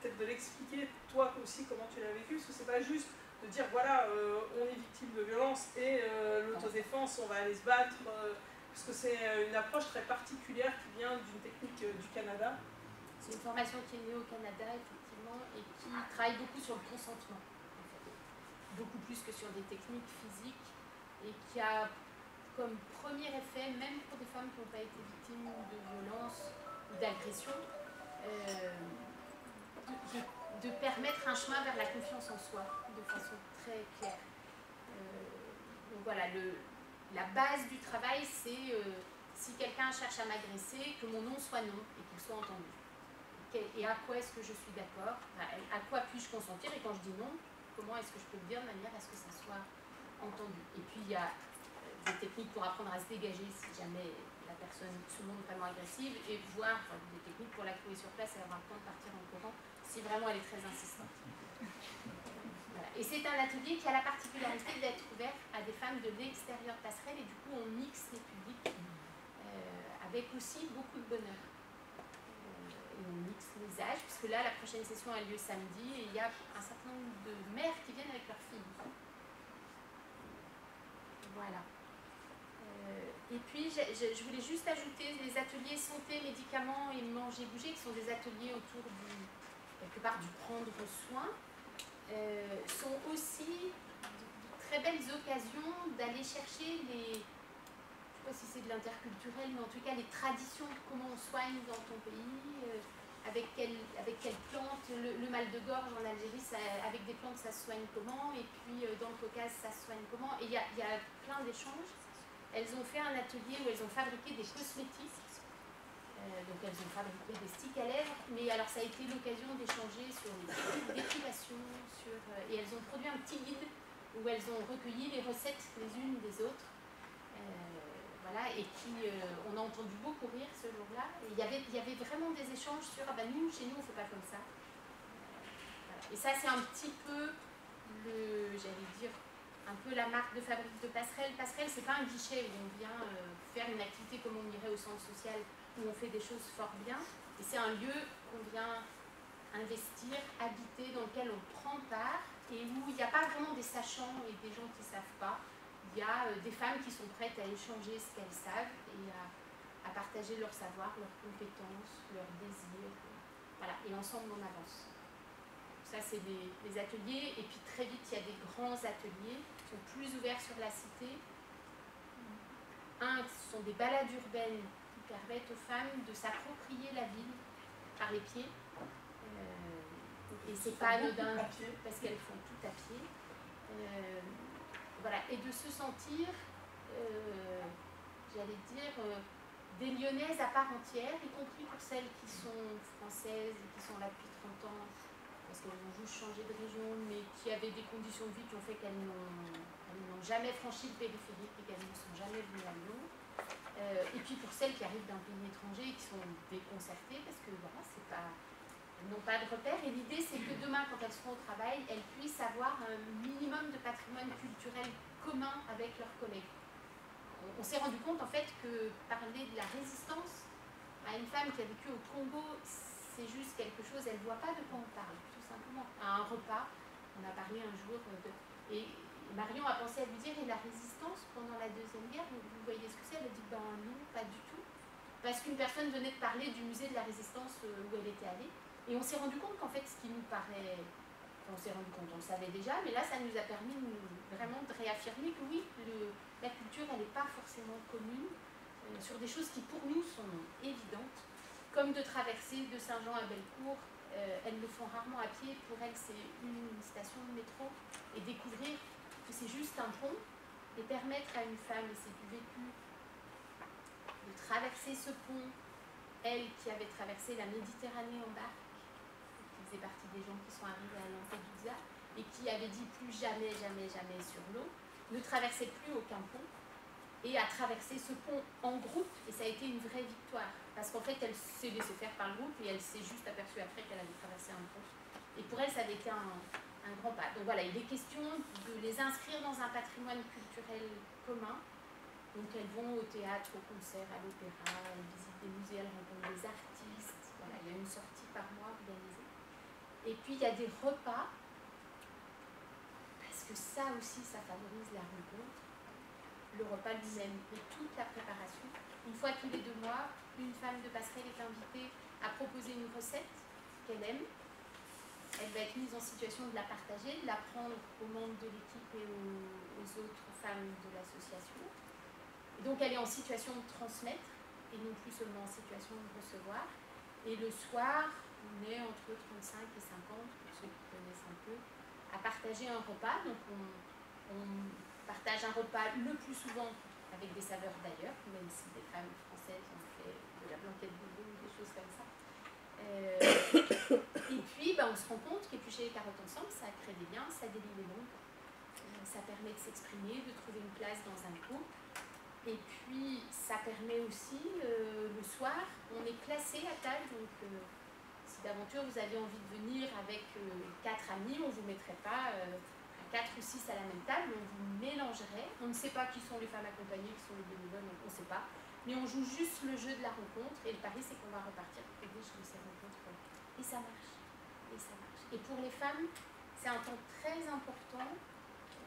Speaker 3: peut-être de l'expliquer toi aussi comment tu l'as vécu, parce que c'est pas juste de dire voilà, on est victime de violence et l'autodéfense, on va aller se battre, parce que c'est une approche très particulière qui vient d'une technique du Canada.
Speaker 2: C'est une formation qui est née au Canada, effectivement, et qui travaille beaucoup sur le consentement beaucoup plus que sur des techniques physiques et qui a comme premier effet, même pour des femmes qui n'ont pas été victimes de violence ou d'agression, euh, de, permettre un chemin vers la confiance en soi de façon très claire. Euh, donc voilà, le, la base du travail, c'est euh, si quelqu'un cherche à m'agresser, que mon nom soit non et qu'il soit entendu. Et à quoi est-ce que je suis d'accord? À quoi puis-je consentir? Et quand je dis non, comment est-ce que je peux le dire de manière à ce que ça soit entendu? Et puis il y a euh, des techniques pour apprendre à se dégager si jamais la personne montre vraiment agressive et voir des techniques pour la trouver sur place et avoir le temps de partir en courant si vraiment elle est très insistante. Et c'est un atelier qui a la particularité d'être ouvert à des femmes de l'extérieur passerelle et du coup on mixe les publics euh, avec aussi beaucoup de bonheur on mixe les âges, puisque là, la prochaine session a lieu samedi et il y a un certain nombre de mères qui viennent avec leurs filles. Voilà. Euh, Et puis, je, voulais juste ajouter les ateliers santé, médicaments et manger, bouger, qui sont des ateliers autour du, quelque part, du prendre soin, euh, sont aussi de, très belles occasions d'aller chercher les, je sais pas si c'est de l'interculturel, mais en tout cas les traditions, comment on soigne dans ton pays, euh, avec, quelle, avec quelle plante, le, mal de gorge en Algérie, avec des plantes ça se soigne comment, et puis dans le Caucase ça se soigne comment, et il y a plein d'échanges. Elles ont fait un atelier où elles ont fabriqué des cosmétiques. Euh, donc elles ont fabriqué des sticks à lèvres, mais alors ça a été l'occasion d'échanger sur les sur, euh, et elles ont produit un petit guide où elles ont recueilli les recettes les unes des autres. Euh, voilà, et qui, on a entendu beaucoup rire ce jour-là. Il y avait, y avait vraiment des échanges sur, ah ben nous, chez nous, on ne fait pas comme ça. Et ça, c'est un petit peu le, j'allais dire, un peu la marque de fabrique de Passerelle. Passerelle, c'est pas un guichet où on vient euh, faire une activité comme on irait au centre social, où on fait des choses fort bien. Et c'est un lieu qu'on vient investir, habiter, dans lequel on prend part, et où il n'y a pas vraiment des sachants et des gens qui ne savent pas. Il y a euh, des femmes qui sont prêtes à échanger ce qu'elles savent et à, partager leur savoir, leurs compétences, leurs désirs. Voilà, et ensemble on avance. Ça, c'est des, ateliers. Et puis très vite, il y a des grands ateliers sont plus ouverts sur la cité. Un, ce sont des balades urbaines qui permettent aux femmes de s'approprier la ville par les pieds. Euh, et c'est pas anodin parce qu'elles font tout à pied. Euh, voilà. Et de se sentir, euh, j'allais dire, des lyonnaises à part entière, y compris pour celles qui sont françaises et qui sont là depuis 30 ans parce qu'elles ont juste changé de région, mais qui avaient des conditions de vie qui ont fait qu'elles n'ont jamais franchi le périphérique et qu'elles ne sont jamais venues à Lyon. Euh, et puis pour celles qui arrivent d'un pays étranger et qui sont déconcertées, parce que voilà, c'est pas, n'ont pas de repères. Et l'idée, c'est que demain, quand elles seront au travail, elles puissent avoir un minimum de patrimoine culturel commun avec leurs collègues. On, on s'est rendu compte en fait que parler de la résistance à une femme qui a vécu au Congo, c'est juste quelque chose, elle ne voit pas de quoi on parle simplement. À un repas, on a parlé un jour de. Et Marion a pensé à lui dire Et la résistance pendant la Deuxième Guerre, vous, voyez ce que c'est? Elle a dit Ben non, pas du tout. Parce qu'une personne venait de parler du musée de la résistance euh, où elle était allée. Et on s'est rendu compte qu'en fait, ce qui nous paraît. on s'est rendu compte, on le savait déjà, mais là, ça nous a permis vraiment de réaffirmer que oui, la culture, elle n'est pas forcément commune euh, sur des choses qui pour nous sont évidentes, comme de traverser de Saint-Jean à Bellecour euh, elles le font rarement à pied. Pour elles, c'est une station de métro. Et découvrir que c'est juste un pont et permettre à une femme, et c'est du vécu, de traverser ce pont, elle qui avait traversé la Méditerranée en barque, qui faisait partie des gens qui sont arrivés à Lampedusa, et qui avait dit plus jamais, jamais, jamais sur l'eau, ne traversait plus aucun pont, et a traversé ce pont en groupe, et ça a été une vraie victoire. Parce qu'en fait, elle s'est laissée faire par le groupe et elle s'est juste aperçue après qu'elle avait traversé un pont. Et pour elle, ça avait été un, grand pas. Donc voilà, il est question de les inscrire dans un patrimoine culturel commun. Donc elles vont au théâtre, au concert, à l'opéra, elles visitent des musées, elles rencontrent des artistes. Voilà, il y a une sortie par mois organisée. Et puis il y a des repas, parce que ça aussi, ça favorise la rencontre. Le repas lui-même et toute la préparation. Une fois tous les deux mois, une femme de passerelle est invitée à proposer une recette qu'elle aime. Elle va être mise en situation de la partager, de la prendre aux membres de l'équipe et aux, autres femmes de l'association. Donc elle est en situation de transmettre et non plus seulement en situation de recevoir. Et le soir, on est entre 35 et 50, pour ceux qui connaissent un peu, à partager un repas. Donc on, on partage un repas le plus souvent avec des saveurs d'ailleurs, même si des femmes françaises ont fait la blanquette de des choses comme ça. Euh, et puis, bah, on se rend compte qu'éplucher les carottes ensemble, ça crée des liens, ça délie les nombres, euh, ça permet de s'exprimer, de trouver une place dans un groupe. Et puis, ça permet aussi, euh, le soir, on est placé à table, donc si d'aventure vous avez envie de venir avec quatre amis, on ne vous mettrait pas à quatre ou six à la même table, on vous mélangerait. On ne sait pas qui sont les femmes accompagnées, qui sont les bénévoles, on ne sait pas mais on joue juste le jeu de la rencontre et le pari c'est qu'on va repartir riche de ces rencontres et ça marche et ça marche et pour les femmes c'est un temps très important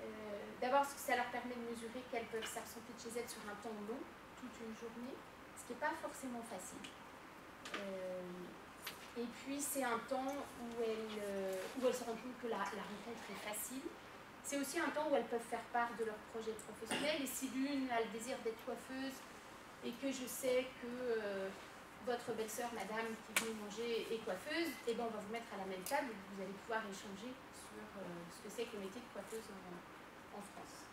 Speaker 2: euh, d'abord parce que ça leur permet de mesurer qu'elles peuvent s'absenter de chez elles sur un temps long toute une journée, ce qui n'est pas forcément facile. et puis c'est un temps où elles, où elles se rendent compte que la, la rencontre est facile. C'est aussi un temps où elles peuvent faire part de leur projet professionnel. Et si l'une a le désir d'être coiffeuse et que je sais que votre belle-sœur, madame, qui vient manger est coiffeuse, et eh ben on va vous mettre à la même table et vous allez pouvoir échanger sur euh, ce que c'est que le métier de coiffeuse en, France.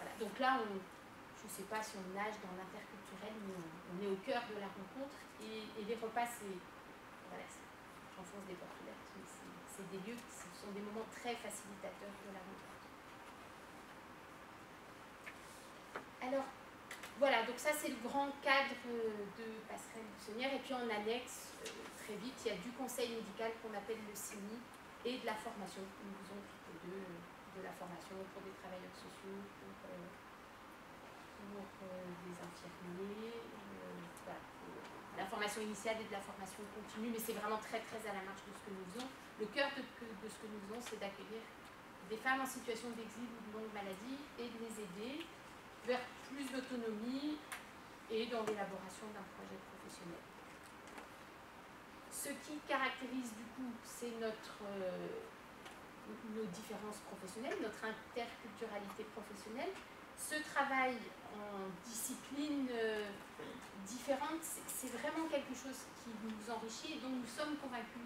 Speaker 2: Voilà. Donc là, je ne sais pas si on nage dans l'interculturel, mais on, est au cœur de la rencontre et, les repas, c'est. Voilà, j'enfonce des portes ouvertes, c'est des lieux qui sont des moments très facilitateurs de la rencontre. Alors, voilà, donc ça c'est le grand cadre de passerelle buissonnière. Et puis en annexe, euh, très vite, il y a du conseil médical qu'on appelle le CINI et de la formation. Nous faisons toutes deux de la formation pour des travailleurs sociaux, pour, euh, euh, des infirmiers, la formation initiale et de la formation continue, mais c'est vraiment très très à la marge de ce que nous faisons. Le cœur de ce que nous faisons, c'est d'accueillir des femmes en situation d'exil ou de longue maladie et de les aider vers plus d'autonomie et dans l'élaboration d'un projet professionnel. Ce qui caractérise du coup, c'est notre, euh, nos différences professionnelles, notre interculturalité professionnelle. Ce travail en discipline euh, différente, c'est vraiment quelque chose qui nous enrichit et dont nous sommes convaincus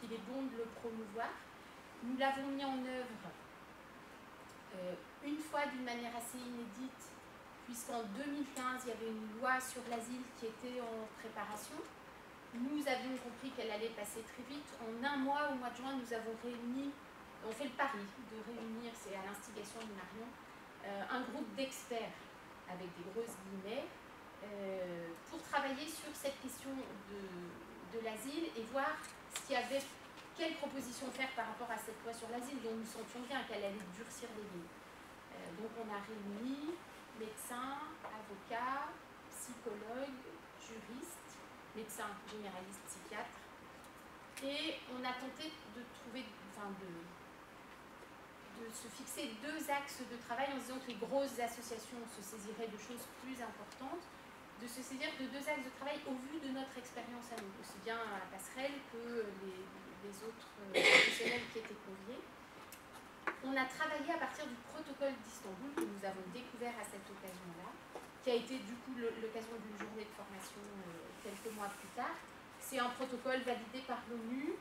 Speaker 2: qu'il est bon de le promouvoir. Nous l'avons mis en œuvre euh, une fois d'une manière assez inédite puisqu'en 2015, il y avait une loi sur l'asile qui était en préparation. Nous avions compris qu'elle allait passer très vite. En un mois, au mois de juin, nous avons réuni, on fait le pari de réunir, c'est à l'instigation de Marion, euh, un groupe d'experts, avec des grosses guillemets, euh, pour travailler sur cette question de, l'asile et voir ce y avait, quelles propositions faire par rapport à cette loi sur l'asile dont nous sentions bien qu'elle allait durcir les lignes. Euh, donc on a réuni médecins, avocats, psychologues, juristes, médecins généralistes, psychiatres. Et on a tenté de trouver, enfin de, de se fixer deux axes de travail en disant que les grosses associations se saisiraient de choses plus importantes, de se saisir de deux axes de travail au vu de notre expérience à nous, aussi bien à la passerelle que les, les autres professionnels qui étaient conviés. On a travaillé à partir du protocole d'Istanbul que nous avons découvert à cette occasion-là, qui a été du coup l'occasion d'une journée de formation euh, quelques mois plus tard. C'est un protocole validé par l'ONU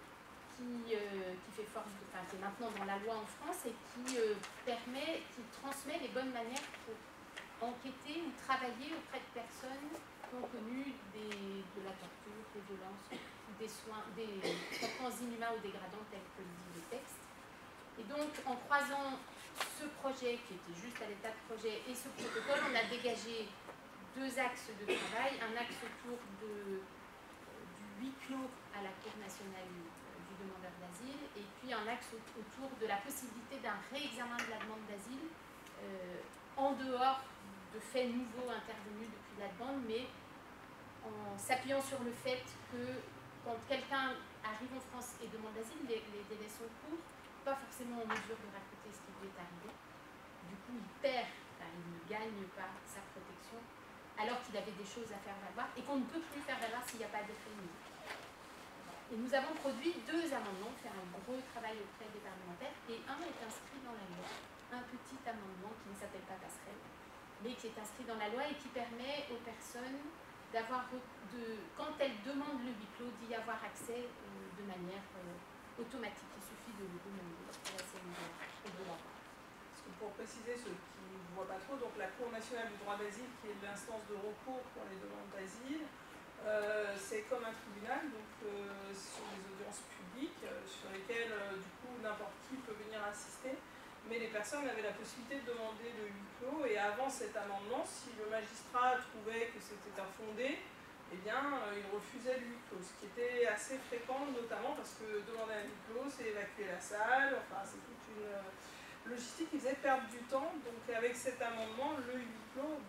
Speaker 2: qui, euh, fait enfin, qui est maintenant dans la loi en France et qui euh, permet, qui transmet les bonnes manières pour enquêter ou travailler auprès de personnes qui ont connu des, de la torture, des violences, des soins, des traitements inhumains ou dégradants tels que le dit le texte. Et donc, en croisant ce projet, qui était juste à l'état de projet, et ce protocole, on a dégagé deux axes de travail. Un axe autour de, du huis clos à la Cour nationale du demandeur d'asile, et puis un axe autour de la possibilité d'un réexamen de la demande d'asile euh, en dehors de faits nouveaux intervenus depuis la demande, mais en s'appuyant sur le fait que quand quelqu'un arrive en France et demande d'asile, les, les délais sont courts, pas forcément en mesure de raconter ce qui lui est arrivé. Du coup, il perd, il ne gagne pas sa protection, alors qu'il avait des choses à faire valoir et qu'on ne peut plus faire valoir s'il n'y a pas d'effet Et nous avons produit deux amendements, faire un gros travail auprès des parlementaires, et un est inscrit dans la loi, un petit amendement qui ne s'appelle pas passerelle, mais qui est inscrit dans la loi et qui permet aux personnes d'avoir, quand elles demandent le huis d'y avoir accès euh, de manière euh, automatique
Speaker 3: pour préciser ceux qui ne voient pas trop, donc la Cour nationale du droit d'asile, qui est l'instance de recours pour les demandes d'asile, euh, c'est comme un tribunal, donc euh, sont des audiences publiques euh, sur lesquelles du coup n'importe qui peut venir assister, mais les personnes avaient la possibilité de demander le huis clos et avant cet amendement, si le magistrat trouvait que c'était infondé, eh bien, euh, il refusait le huis ce qui était assez fréquent, notamment parce que demander un huis c'est évacuer la salle, enfin, c'est toute une euh, logistique qui faisait perdre du temps. Donc, avec cet amendement, le huis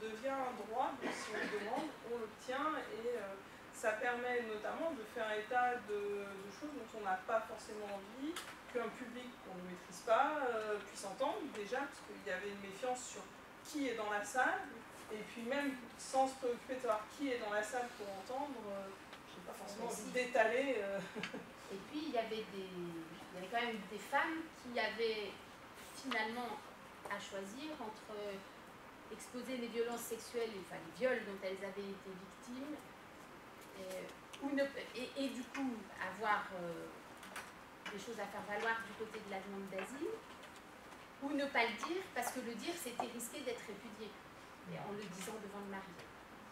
Speaker 3: devient un droit, donc si on le demande, on l'obtient, et euh, ça permet notamment de faire état de, choses dont on n'a pas forcément envie, qu'un public qu'on ne maîtrise pas puisse entendre, déjà, parce qu'il y avait une méfiance sur qui est dans la salle, Et puis même sans se préoccuper de savoir qui est dans la salle pour entendre, euh, je n'ai pas forcément envie d'étaler. Euh.
Speaker 2: Et puis il y avait des, il y avait quand même des femmes qui avaient finalement à choisir entre exposer les violences sexuelles, enfin les viols dont elles avaient été victimes, et, ou et, du coup avoir des choses à faire valoir du côté de la demande d'asile, ou ne pas le dire, parce que le dire, c'était risquer d'être répudié, en le disant devant le mari.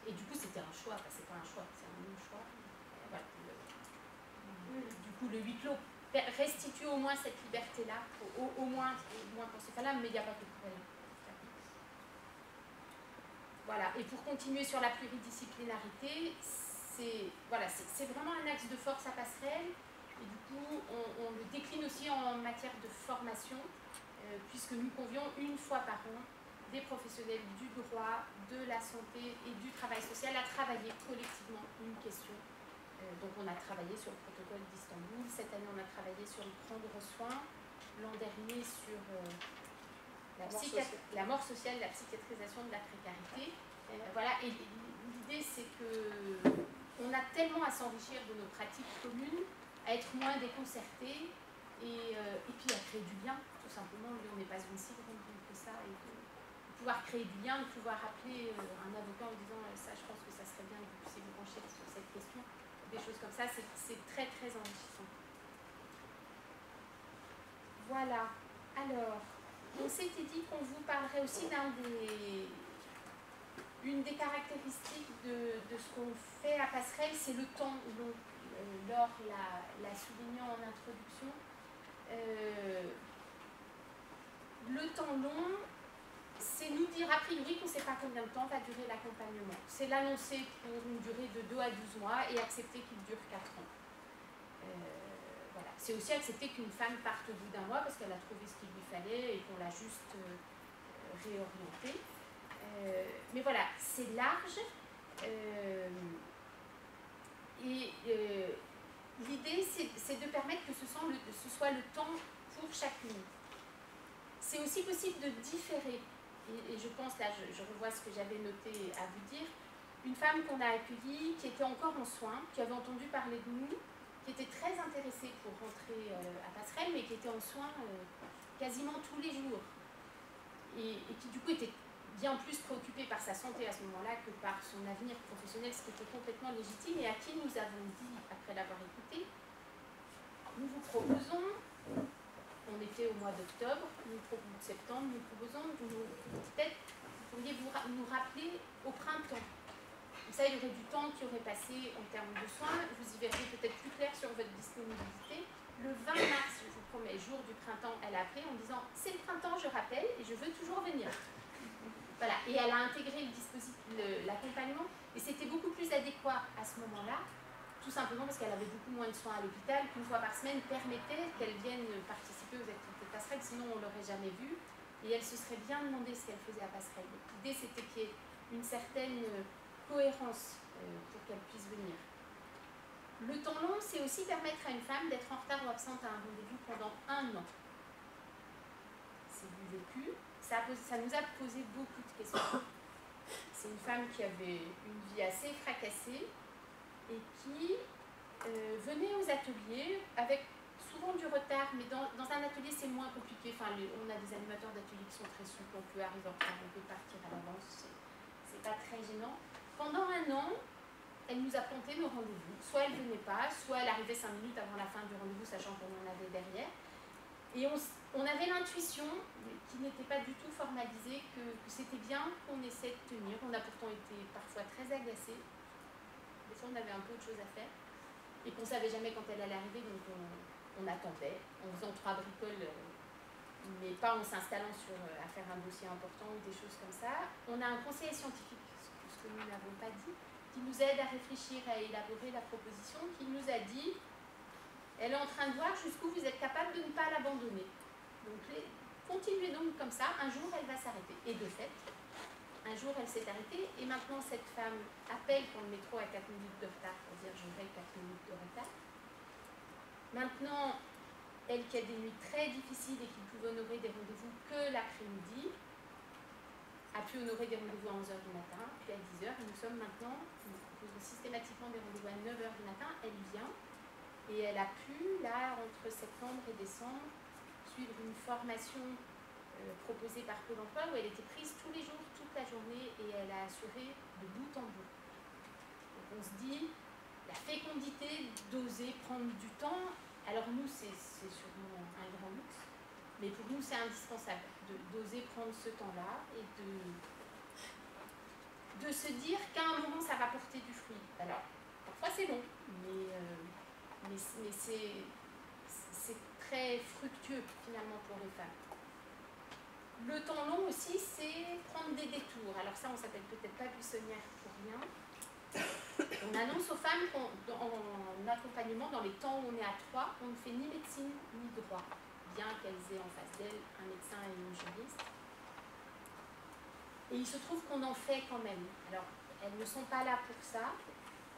Speaker 2: Et du coup, c'était un choix, enfin, c'est pas un choix, c'est un non-choix. Du coup, le huis clos restitue au moins cette liberté-là, au, moins, au moins pour ces femmes-là, mais il n'y a pas que pour elles. Voilà, et pour continuer sur la pluridisciplinarité, c'est voilà, vraiment un axe de force à passerelle, et du coup, on, le décline aussi en matière de formation, euh, puisque nous convions une fois par an des professionnels du droit, de la santé et du travail social à travailler collectivement une question. Euh, donc on a travaillé sur le protocole d'Istanbul, cette année on a travaillé sur le prendre soin, l'an dernier sur euh, la, la, mort sociale, la psychiatrisation de la précarité. voilà, et l'idée c'est que on a tellement à s'enrichir de nos pratiques communes, à être moins déconcertés et, et puis à créer du lien simplement, on n'est pas une si grande ville que ça, et pouvoir créer du lien, de pouvoir appeler euh, un avocat en disant euh, ça, je pense que ça serait bien que vous puissiez vous pencher sur cette question, des choses comme ça, c'est très très enrichissant. Voilà. Alors, on s'était dit qu'on vous parlerait aussi d'un des une des caractéristiques de, ce qu'on fait à Passerelle, c'est le temps long. Euh, Laure l'a souligné en introduction. Le temps long, c'est nous dire a priori qu'on ne sait pas combien de temps va durer l'accompagnement. C'est l'annoncer pour une durée de 2 à 12 mois et accepter qu'il dure 4 ans. Euh, voilà. C'est aussi accepter qu'une femme parte au bout d'un mois parce qu'elle a trouvé ce qu'il lui fallait et qu'on l'a juste euh, réorientée. Euh, mais voilà, c'est large. et l'idée, c'est de permettre que ce soit le temps pour chacune. C'est aussi possible de différer. Et, je pense, là, je, revois ce que j'avais noté à vous dire. Une femme qu'on a accueillie, qui était encore en soins, qui avait entendu parler de nous, qui était très intéressée pour rentrer euh, à Passerelle, mais qui était en soins euh, quasiment tous les jours. Et, qui du coup était bien plus préoccupée par sa santé à ce moment-là que par son avenir professionnel, ce qui était complètement légitime, et à qui nous avons dit, après l'avoir écouté, nous vous proposons on était au mois d'octobre, nous septembre, nous proposons, peut-être pourriez vous, nous rappeler au printemps. Comme ça, il y aurait du temps qui aurait passé en termes de soins, vous y verrez peut-être plus clair sur votre disponibilité. Le 20 mars, je vous promets, jour du printemps, elle a appelé en disant c'est le printemps, je rappelle, et je veux toujours venir. Voilà, et elle a intégré l'accompagnement, et c'était beaucoup plus adéquat à ce moment-là tout simplement parce qu'elle avait beaucoup moins de soins à l'hôpital, qu'une fois par semaine permettait qu'elle vienne participer aux activités de passerelle, sinon on ne l'aurait jamais vue. Et elle se serait bien demandé ce qu'elle faisait à passerelle. L'idée c'était qu'il y ait une certaine euh, cohérence euh, pour qu'elle puisse venir. Le temps long, c'est aussi permettre à une femme d'être en retard ou absente à un rendez-vous pendant un an. C'est du vécu. Ça, ça nous a posé beaucoup de questions. C'est une femme qui avait une vie assez fracassée, et qui euh, venaient aux ateliers avec souvent du retard, mais dans, un atelier c'est moins compliqué. Enfin, on a des animateurs d'ateliers qui sont très souples, on peut arriver en retard, on peut partir à l'avance, c'est pas très gênant. Pendant un an, elle nous a planté nos rendez-vous. Soit elle venait pas, soit elle arrivait cinq minutes avant la fin du rendez-vous, sachant qu'on en avait derrière. Et on, avait l'intuition, qui n'était pas du tout formalisée, que, que c'était bien qu'on essaie de tenir. On a pourtant été parfois très agacés on avait un peu de choses à faire et qu'on savait jamais quand elle allait arriver, donc on, attendait en faisant trois bricoles, euh, mais pas en s'installant sur euh, à faire un dossier important ou des choses comme ça. On a un conseiller scientifique, ce que nous n'avons pas dit, qui nous aide à réfléchir, à élaborer la proposition, qui nous a dit elle est en train de voir jusqu'où vous êtes capable de ne pas l'abandonner. Donc continuez donc comme ça, un jour elle va s'arrêter. Et de fait, un jour, elle s'est arrêtée et maintenant, cette femme appelle quand le métro a 4 minutes de retard pour dire vais 4 minutes de retard. Maintenant, elle qui a des nuits très difficiles et qui ne pouvait honorer des rendez-vous que l'après-midi, a pu honorer des rendez-vous à 11h du matin, puis à 10h. Et nous sommes maintenant, nous proposons systématiquement des rendez-vous à 9h du matin. Elle vient et elle a pu, là, entre septembre et décembre, suivre une formation euh, proposée par Pôle emploi où elle était prise tous les jours, la journée et elle a assuré de bout en bout. Donc on se dit, la fécondité d'oser prendre du temps, alors nous c'est sûrement un grand luxe, mais pour nous c'est indispensable d'oser prendre ce temps-là et de, de se dire qu'à un moment ça va porter du fruit. Alors, parfois c'est long, mais, euh, mais, mais c'est très fructueux finalement pour les femmes. Le temps long aussi, c'est prendre des détours. Alors ça, on s'appelle peut-être pas buissonnière pour rien. On annonce aux femmes qu'en accompagnement, dans les temps où on est à trois, on ne fait ni médecine ni droit bien qu'elles aient en face d'elles un médecin et une juriste. Et il se trouve qu'on en fait quand même. Alors, elles ne sont pas là pour ça,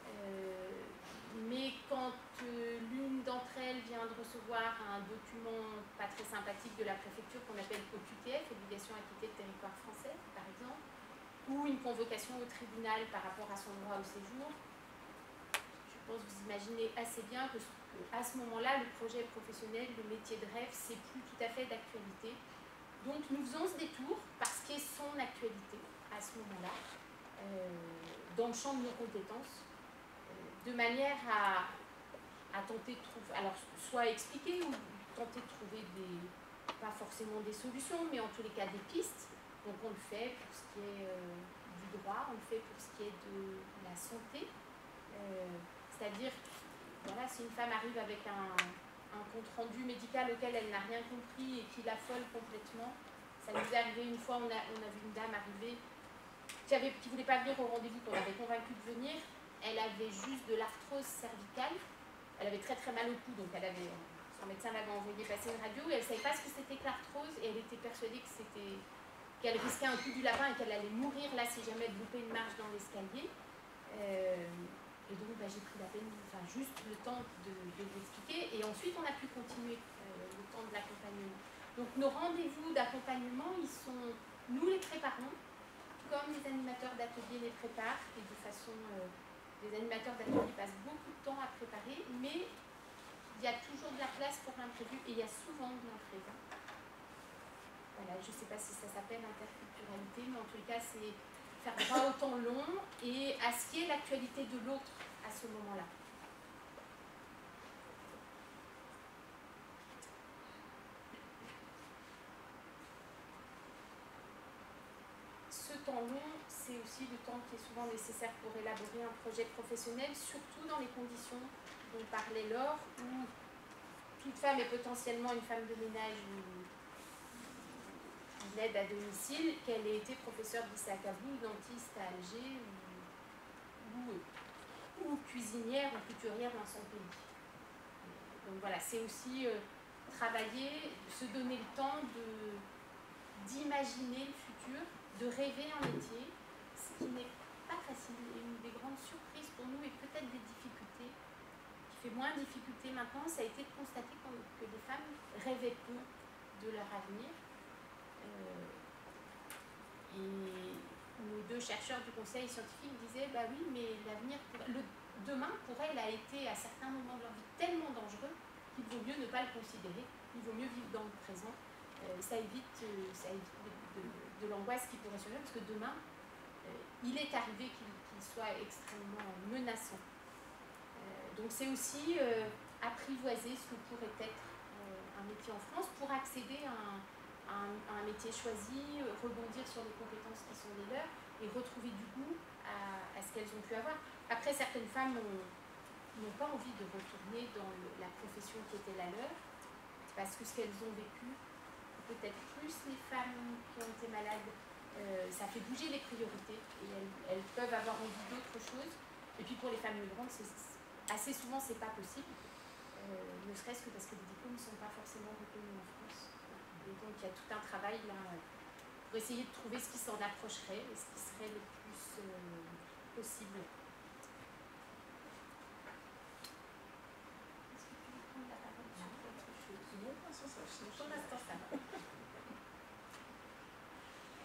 Speaker 2: euh, mais quand euh, l'une d'entre elles vient de recevoir un document pas très sympathique de la préfecture qu'on appelle OQTF, Obligation à quitter le territoire français, par exemple, ou une convocation au tribunal par rapport à son droit au séjour, je pense que vous imaginez assez bien que à ce moment-là, le projet professionnel, le métier de rêve, c'est plus tout à fait d'actualité. Donc nous faisons ce détour parce qu'est son actualité à ce moment-là, euh, dans le champ de nos compétences, de manière à, tenter de trouver, alors soit expliquer ou tenter de trouver des, pas forcément des solutions, mais en tous les cas des pistes. Donc on le fait pour ce qui est euh, du droit, on le fait pour ce qui est de la santé, c'est-à-dire voilà, si une femme arrive avec un, compte-rendu médical auquel elle n'a rien compris et qui l'affole complètement, ça nous est arrivé une fois, on a, vu une dame arriver qui ne voulait pas venir au rendez-vous, qu'on avait convaincu de venir. Elle avait juste de l'arthrose cervicale. Elle avait très très mal au cou, donc elle avait, son médecin l'avait envoyé passer une radio et elle ne savait pas ce que c'était que l'arthrose et elle était persuadée qu'elle risquait un coup du lapin et qu'elle allait mourir là si jamais elle loupait une marche dans l'escalier. Euh, et donc bah, j'ai pris la peine, enfin juste le temps de, de vous expliquer. Et ensuite on a pu continuer euh, le temps de l'accompagnement. Donc nos rendez-vous d'accompagnement, ils sont, nous les préparons, comme les animateurs d'ateliers les préparent, et de façon, euh, les animateurs d'ateliers passent beaucoup de temps à préparer, mais il y a toujours de la place pour l'imprévu et il y a souvent de l'imprévu. Voilà, je ne sais pas si ça s'appelle interculturalité, mais en tout cas c'est faire droit au temps long et à ce qui est l'actualité de l'autre à ce moment-là. Ce temps long, aussi le temps qui est souvent nécessaire pour élaborer un projet professionnel, surtout dans les conditions dont parlait Laure, où toute femme est potentiellement une femme de ménage l'aide à domicile, qu'elle ait été professeure d'Issakabou, dentiste à Alger ou, ou, cuisinière ou couturière dans son pays. Donc voilà, c'est aussi euh, travailler, se donner le temps d'imaginer le futur, de rêver un métier, qui n'est pas facile. Une des grandes surprises pour nous et peut-être des difficultés, qui fait moins de difficultés maintenant, ça a été de constater que les femmes rêvaient peu de leur avenir euh, et nos deux chercheurs du conseil scientifique disaient bah oui, mais l'avenir, le demain pour elle a été à certains moments de leur vie tellement dangereux qu'il vaut mieux ne pas le considérer, il vaut mieux vivre dans le présent. Euh, ça évite, euh, évite de, l'angoisse qui pourrait survenir parce que demain, il est arrivé qu'il soit extrêmement menaçant. donc c'est aussi apprivoiser ce que pourrait être un métier en France pour accéder à un, métier choisi, euh, rebondir sur les compétences qui sont les leurs et retrouver du goût à, ce qu'elles ont pu avoir. Après, certaines femmes n'ont pas envie de retourner dans la profession qui était la leur parce que ce qu'elles ont vécu, peut-être plus les femmes qui ont été malades, euh, ça fait bouger les priorités et elles, peuvent avoir envie d'autre chose. Et puis pour les femmes migrantes, assez souvent, c'est pas possible, euh, ne serait-ce que parce que les diplômes ne sont pas forcément reconnus en France. Et donc il y a tout un travail là pour essayer de trouver ce qui s'en approcherait et ce qui serait le plus euh, possible. Est-ce que tu veux prendre la parole sur autre chose
Speaker 3: Pour l'instant, ça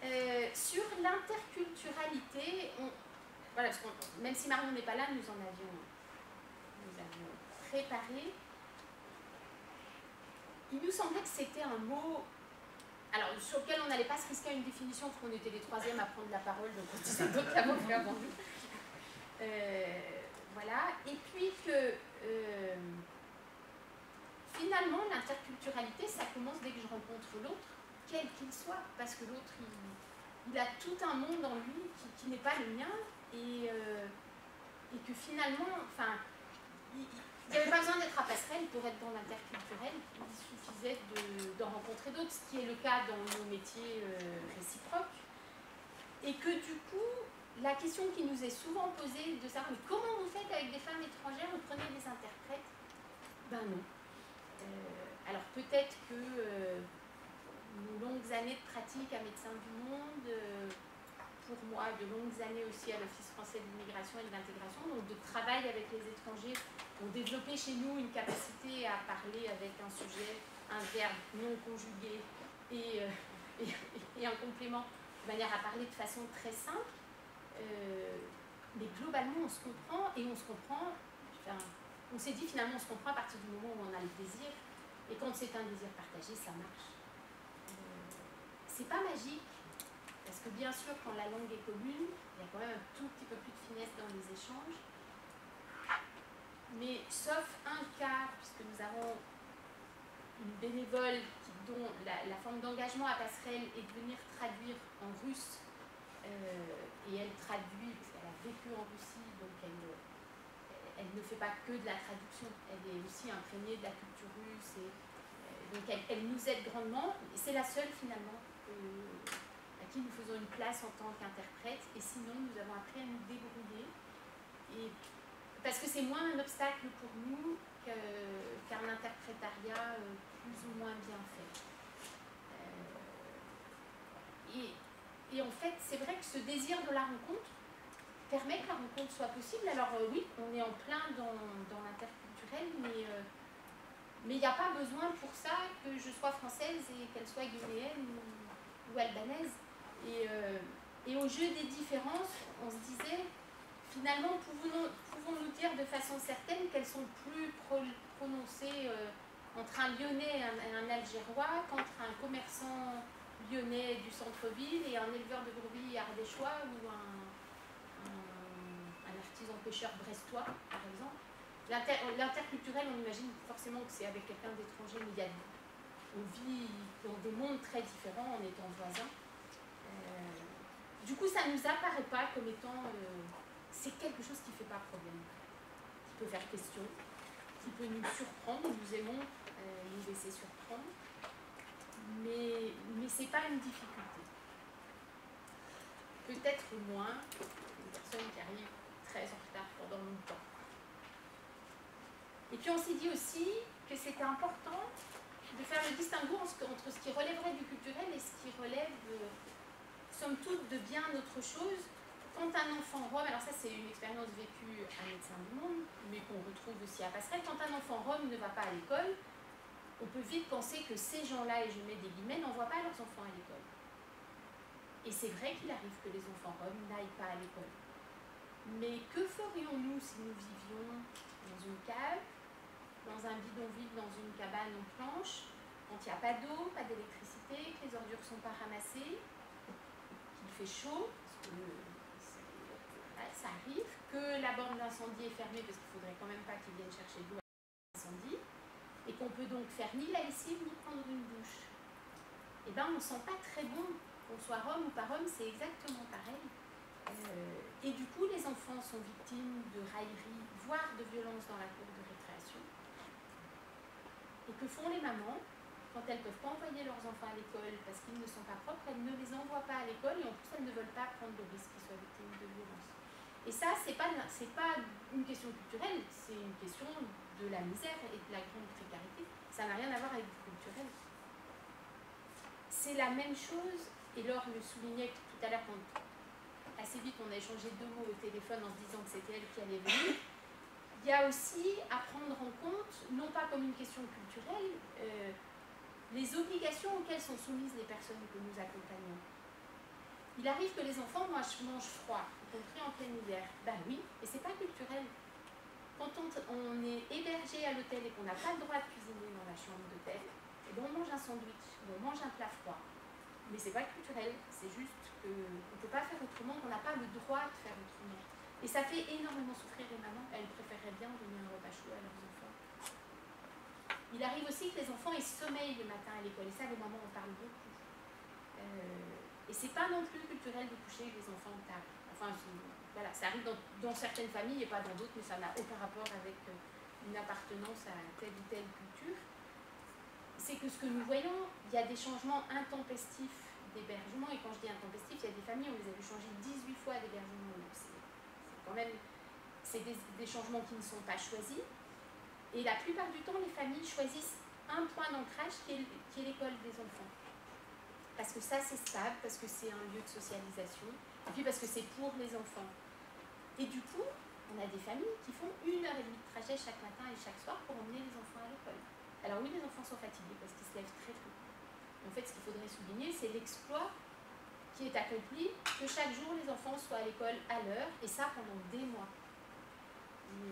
Speaker 2: euh, sur l'interculturalité, même si Marion n'est pas là, nous en avions, préparé. Il nous semblait que c'était un mot sur lequel on n'allait pas se risquer à une définition, parce qu'on était les troisièmes à prendre la parole, donc on disait d'autres avant nous. Euh, voilà. Et puis que euh, finalement, l'interculturalité, ça commence dès que je rencontre l'autre, quel qu'il soit, parce que l'autre, il, a tout un monde en lui qui, n'est pas le mien, et, euh, que finalement, enfin, il n'y avait pas besoin d'être à passerelle pour être dans l'interculturel, il suffisait d'en rencontrer d'autres, ce qui est le cas dans nos métiers réciproques, et que du coup, la question qui nous est souvent posée de savoir comment vous faites avec des femmes étrangères, vous prenez des interprètes? Ben non. Euh, alors peut-être que euh, nos longues années de pratique à Médecins du Monde, euh, pour moi de longues années aussi à l'Office français de l'immigration et de l'intégration, donc de travail avec les étrangers, ont développé chez nous une capacité à parler avec un sujet, un verbe non conjugué et, et un complément, de manière à parler de façon très simple. Euh, mais globalement, on se comprend et on se comprend. on s'est dit finalement, on se comprend à partir du moment où on a le désir. Et quand c'est un désir partagé, ça marche. C'est pas magique, parce que bien sûr, quand la langue est commune, il y a quand même un tout petit peu plus de finesse dans les échanges. Mais sauf un cas, puisque nous avons une bénévole dont la, forme d'engagement à passerelle est de venir traduire en russe euh, et elle traduit, parce qu'elle a vécu en Russie, donc elle, elle, ne fait pas que de la traduction, elle est aussi imprégnée de la culture russe, euh, donc elle, nous aide grandement. C'est la seule finalement à qui nous faisons une place en tant qu'interprète, et sinon nous avons appris à nous débrouiller, parce que c'est moins un obstacle pour nous qu'un interprétariat euh, plus ou moins bien fait. et et en fait, c'est vrai que ce désir de la rencontre permet que la rencontre soit possible. Alors euh, oui, on est en plein dans, l'interculturel, mais euh, mais il n'y a pas besoin pour ça que je sois française et qu'elle soit guinéenne ou, albanaise. Et, euh, et, au jeu des différences, on se disait, finalement, pouvons-nous dire de façon certaine qu'elles sont plus prononcées entre un Lyonnais et un Algérois qu'entre un commerçant lyonnais du centre-ville et un éleveur de brebis ardéchois ou un, un, artisan pêcheur brestois, par exemple. L'interculturel, on imagine forcément que c'est avec quelqu'un d'étranger, mais il y a, on vit dans des mondes très différents en étant voisins. Euh, du coup, ça ne nous apparaît pas comme étant. Euh, c'est quelque chose qui ne fait pas problème, qui peut faire question, qui peut nous surprendre. Nous aimons euh, nous laisser surprendre mais, mais ce n'est pas une difficulté. Peut-être moins une personne qui arrive très en retard pendant longtemps. Et puis on s'est dit aussi que c'était important de faire le distinguo entre ce qui relèverait du culturel et ce qui relève, euh, somme toute, de bien autre chose. Quand un enfant rome, alors ça c'est une expérience vécue à Médecins du Monde, mais qu'on retrouve aussi à Passerelle, quand un enfant rome ne va pas à l'école, on peut vite penser que ces gens-là, et je mets des guillemets, n'envoient pas leurs enfants à l'école. Et c'est vrai qu'il arrive que les enfants roms n'aillent pas à l'école. Mais que ferions-nous si nous vivions dans une cave, dans un bidonville, dans une cabane en planche, quand il n'y a pas d'eau, pas d'électricité, que les ordures ne sont pas ramassées, qu'il fait chaud, parce que ça arrive, que la borne d'incendie est fermée parce qu'il ne faudrait quand même pas qu'ils viennent chercher de l'eau à l'incendie, et qu'on peut donc faire ni la lessive ni prendre une douche, eh bien on ne sent pas très bon, qu'on soit homme ou pas homme, c'est exactement pareil. Euh, et du coup, les enfants sont victimes de railleries, voire de violences dans la cour de. Et que font les mamans quand elles ne peuvent pas envoyer leurs enfants à l'école parce qu'ils ne sont pas propres, elles ne les envoient pas à l'école et en plus elles ne veulent pas prendre le risque qu'ils soient victimes de violences. Et ça, ce n'est pas, pas une question culturelle, c'est une question de la misère et de la grande précarité. Ça n'a rien à voir avec le culturel. C'est la même chose, et Laure le soulignait tout à l'heure, assez vite on a échangé deux mots au téléphone en se disant que c'était elle qui allait venir. Il y a aussi à prendre en compte, non pas comme une question culturelle, euh, les obligations auxquelles sont soumises les personnes que nous accompagnons. Il arrive que les enfants mangent, froid, y compris en plein hiver. Ben oui, et c'est pas culturel. Quand on, est hébergé à l'hôtel et qu'on n'a pas le droit de cuisiner dans la chambre d'hôtel, eh ben, on mange un sandwich, on mange un plat froid. Mais c'est pas culturel, c'est juste qu'on ne peut pas faire autrement, qu'on n'a pas le droit de faire autrement. Et ça fait énormément souffrir les mamans, elles préféreraient bien donner un repas chaud à leurs enfants. Il arrive aussi que les enfants aient sommeil le matin à l'école, et ça les mamans en parlent beaucoup. Euh, et c'est pas non plus culturel de coucher les enfants tard. Enfin, voilà, ça arrive dans, certaines familles et pas dans d'autres, mais ça n'a aucun rapport avec euh, une appartenance à telle ou telle culture. C'est que ce que nous voyons, il y a des changements intempestifs d'hébergement, et quand je dis intempestifs, il y a des familles, on les a vu changer 18 fois d'hébergement. Même c'est des, des, changements qui ne sont pas choisis. Et la plupart du temps, les familles choisissent un point d'ancrage qui est l'école des enfants parce que ça c'est stable, parce que c'est un lieu de socialisation, et puis parce que c'est pour les enfants. Et du coup, on a des familles qui font une heure et demie de trajet chaque matin et chaque soir pour emmener les enfants à l'école. Alors oui, les enfants sont fatigués parce qu'ils se lèvent très tôt. En fait, ce qu'il faudrait souligner, c'est l'exploit qui est accompli, que chaque jour les enfants soient à l'école à l'heure, et ça pendant des mois.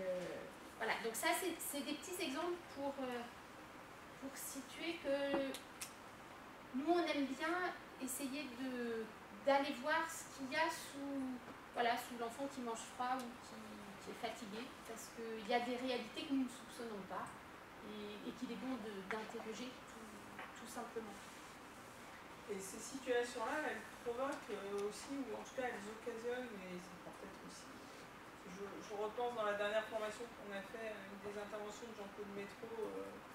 Speaker 2: Euh, voilà, donc ça c'est des petits exemples pour, euh, pour situer que nous, on aime bien essayer d'aller voir ce qu'il y a sous, voilà, sous l'enfant qui mange froid ou qui, est fatigué, parce qu'il y a des réalités que nous ne soupçonnons pas et, qu'il est bon d'interroger tout, simplement.
Speaker 3: Et ces situations-là, elles provoquent aussi, ou en tout cas elles occasionnent, et c'est peut-être aussi, je, repense dans la dernière formation qu'on a fait, une des interventions de Jean-Claude Métro, euh,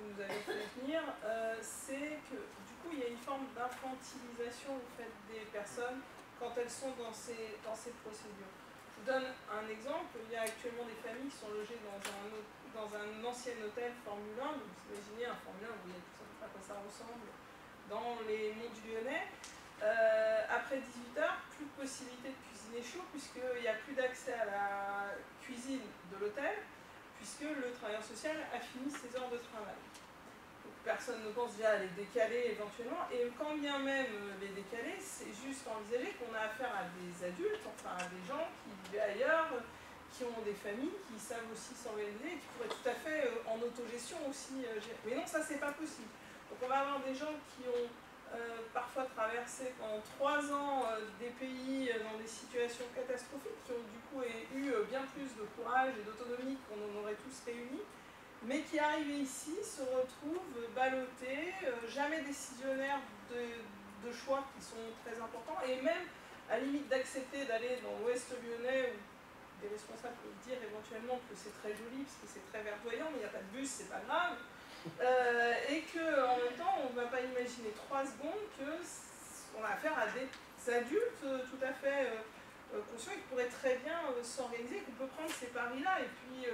Speaker 3: que vous avez fait venir, euh, c'est que du coup il y a une forme d'infantilisation des personnes quand elles sont dans ces, procédures. Je donne un exemple, il y a actuellement des familles qui sont logées dans un, ancien hôtel Formule 1, donc vous imaginez un Formule 1, vous voyez tout ça, à quoi ça ressemble, dans les monts du Lyonnais. Euh, après 18h, plus de possibilité de cuisiner chaud puisqu'il n'y a plus d'accès à la cuisine de l'hôtel puisque le travailleur social a fini ses heures de travail. personne ne pense déjà à les décaler éventuellement, et quand bien même euh, les décaler, c'est juste envisager qu'on a affaire à des adultes, enfin à des gens qui vivent ailleurs, qui ont des familles, qui savent aussi s'organiser, qui pourraient tout à fait euh, en autogestion aussi gérer. Mais non, ça c'est pas possible. Donc on va avoir des gens qui ont euh, parfois traversé pendant trois ans euh, des pays euh, dans des situations catastrophiques, qui ont du coup eu bien plus de courage et d'autonomie qu'on en aurait tous réunis, mais qui arrivés ici se retrouvent ballottés, jamais décisionnaires de, de, choix qui sont très importants, et même à la limite d'accepter d'aller dans l'ouest lyonnais où des responsables peuvent dire éventuellement que c'est très joli parce que c'est très verdoyant, mais il n'y a pas de bus, c'est pas grave. Euh, et qu'en même temps, on ne va pas imaginer trois secondes qu'on a affaire à des adultes euh, tout à fait euh, conscients et qui pourraient très bien s'organiser, qu'on peut prendre ces paris-là et puis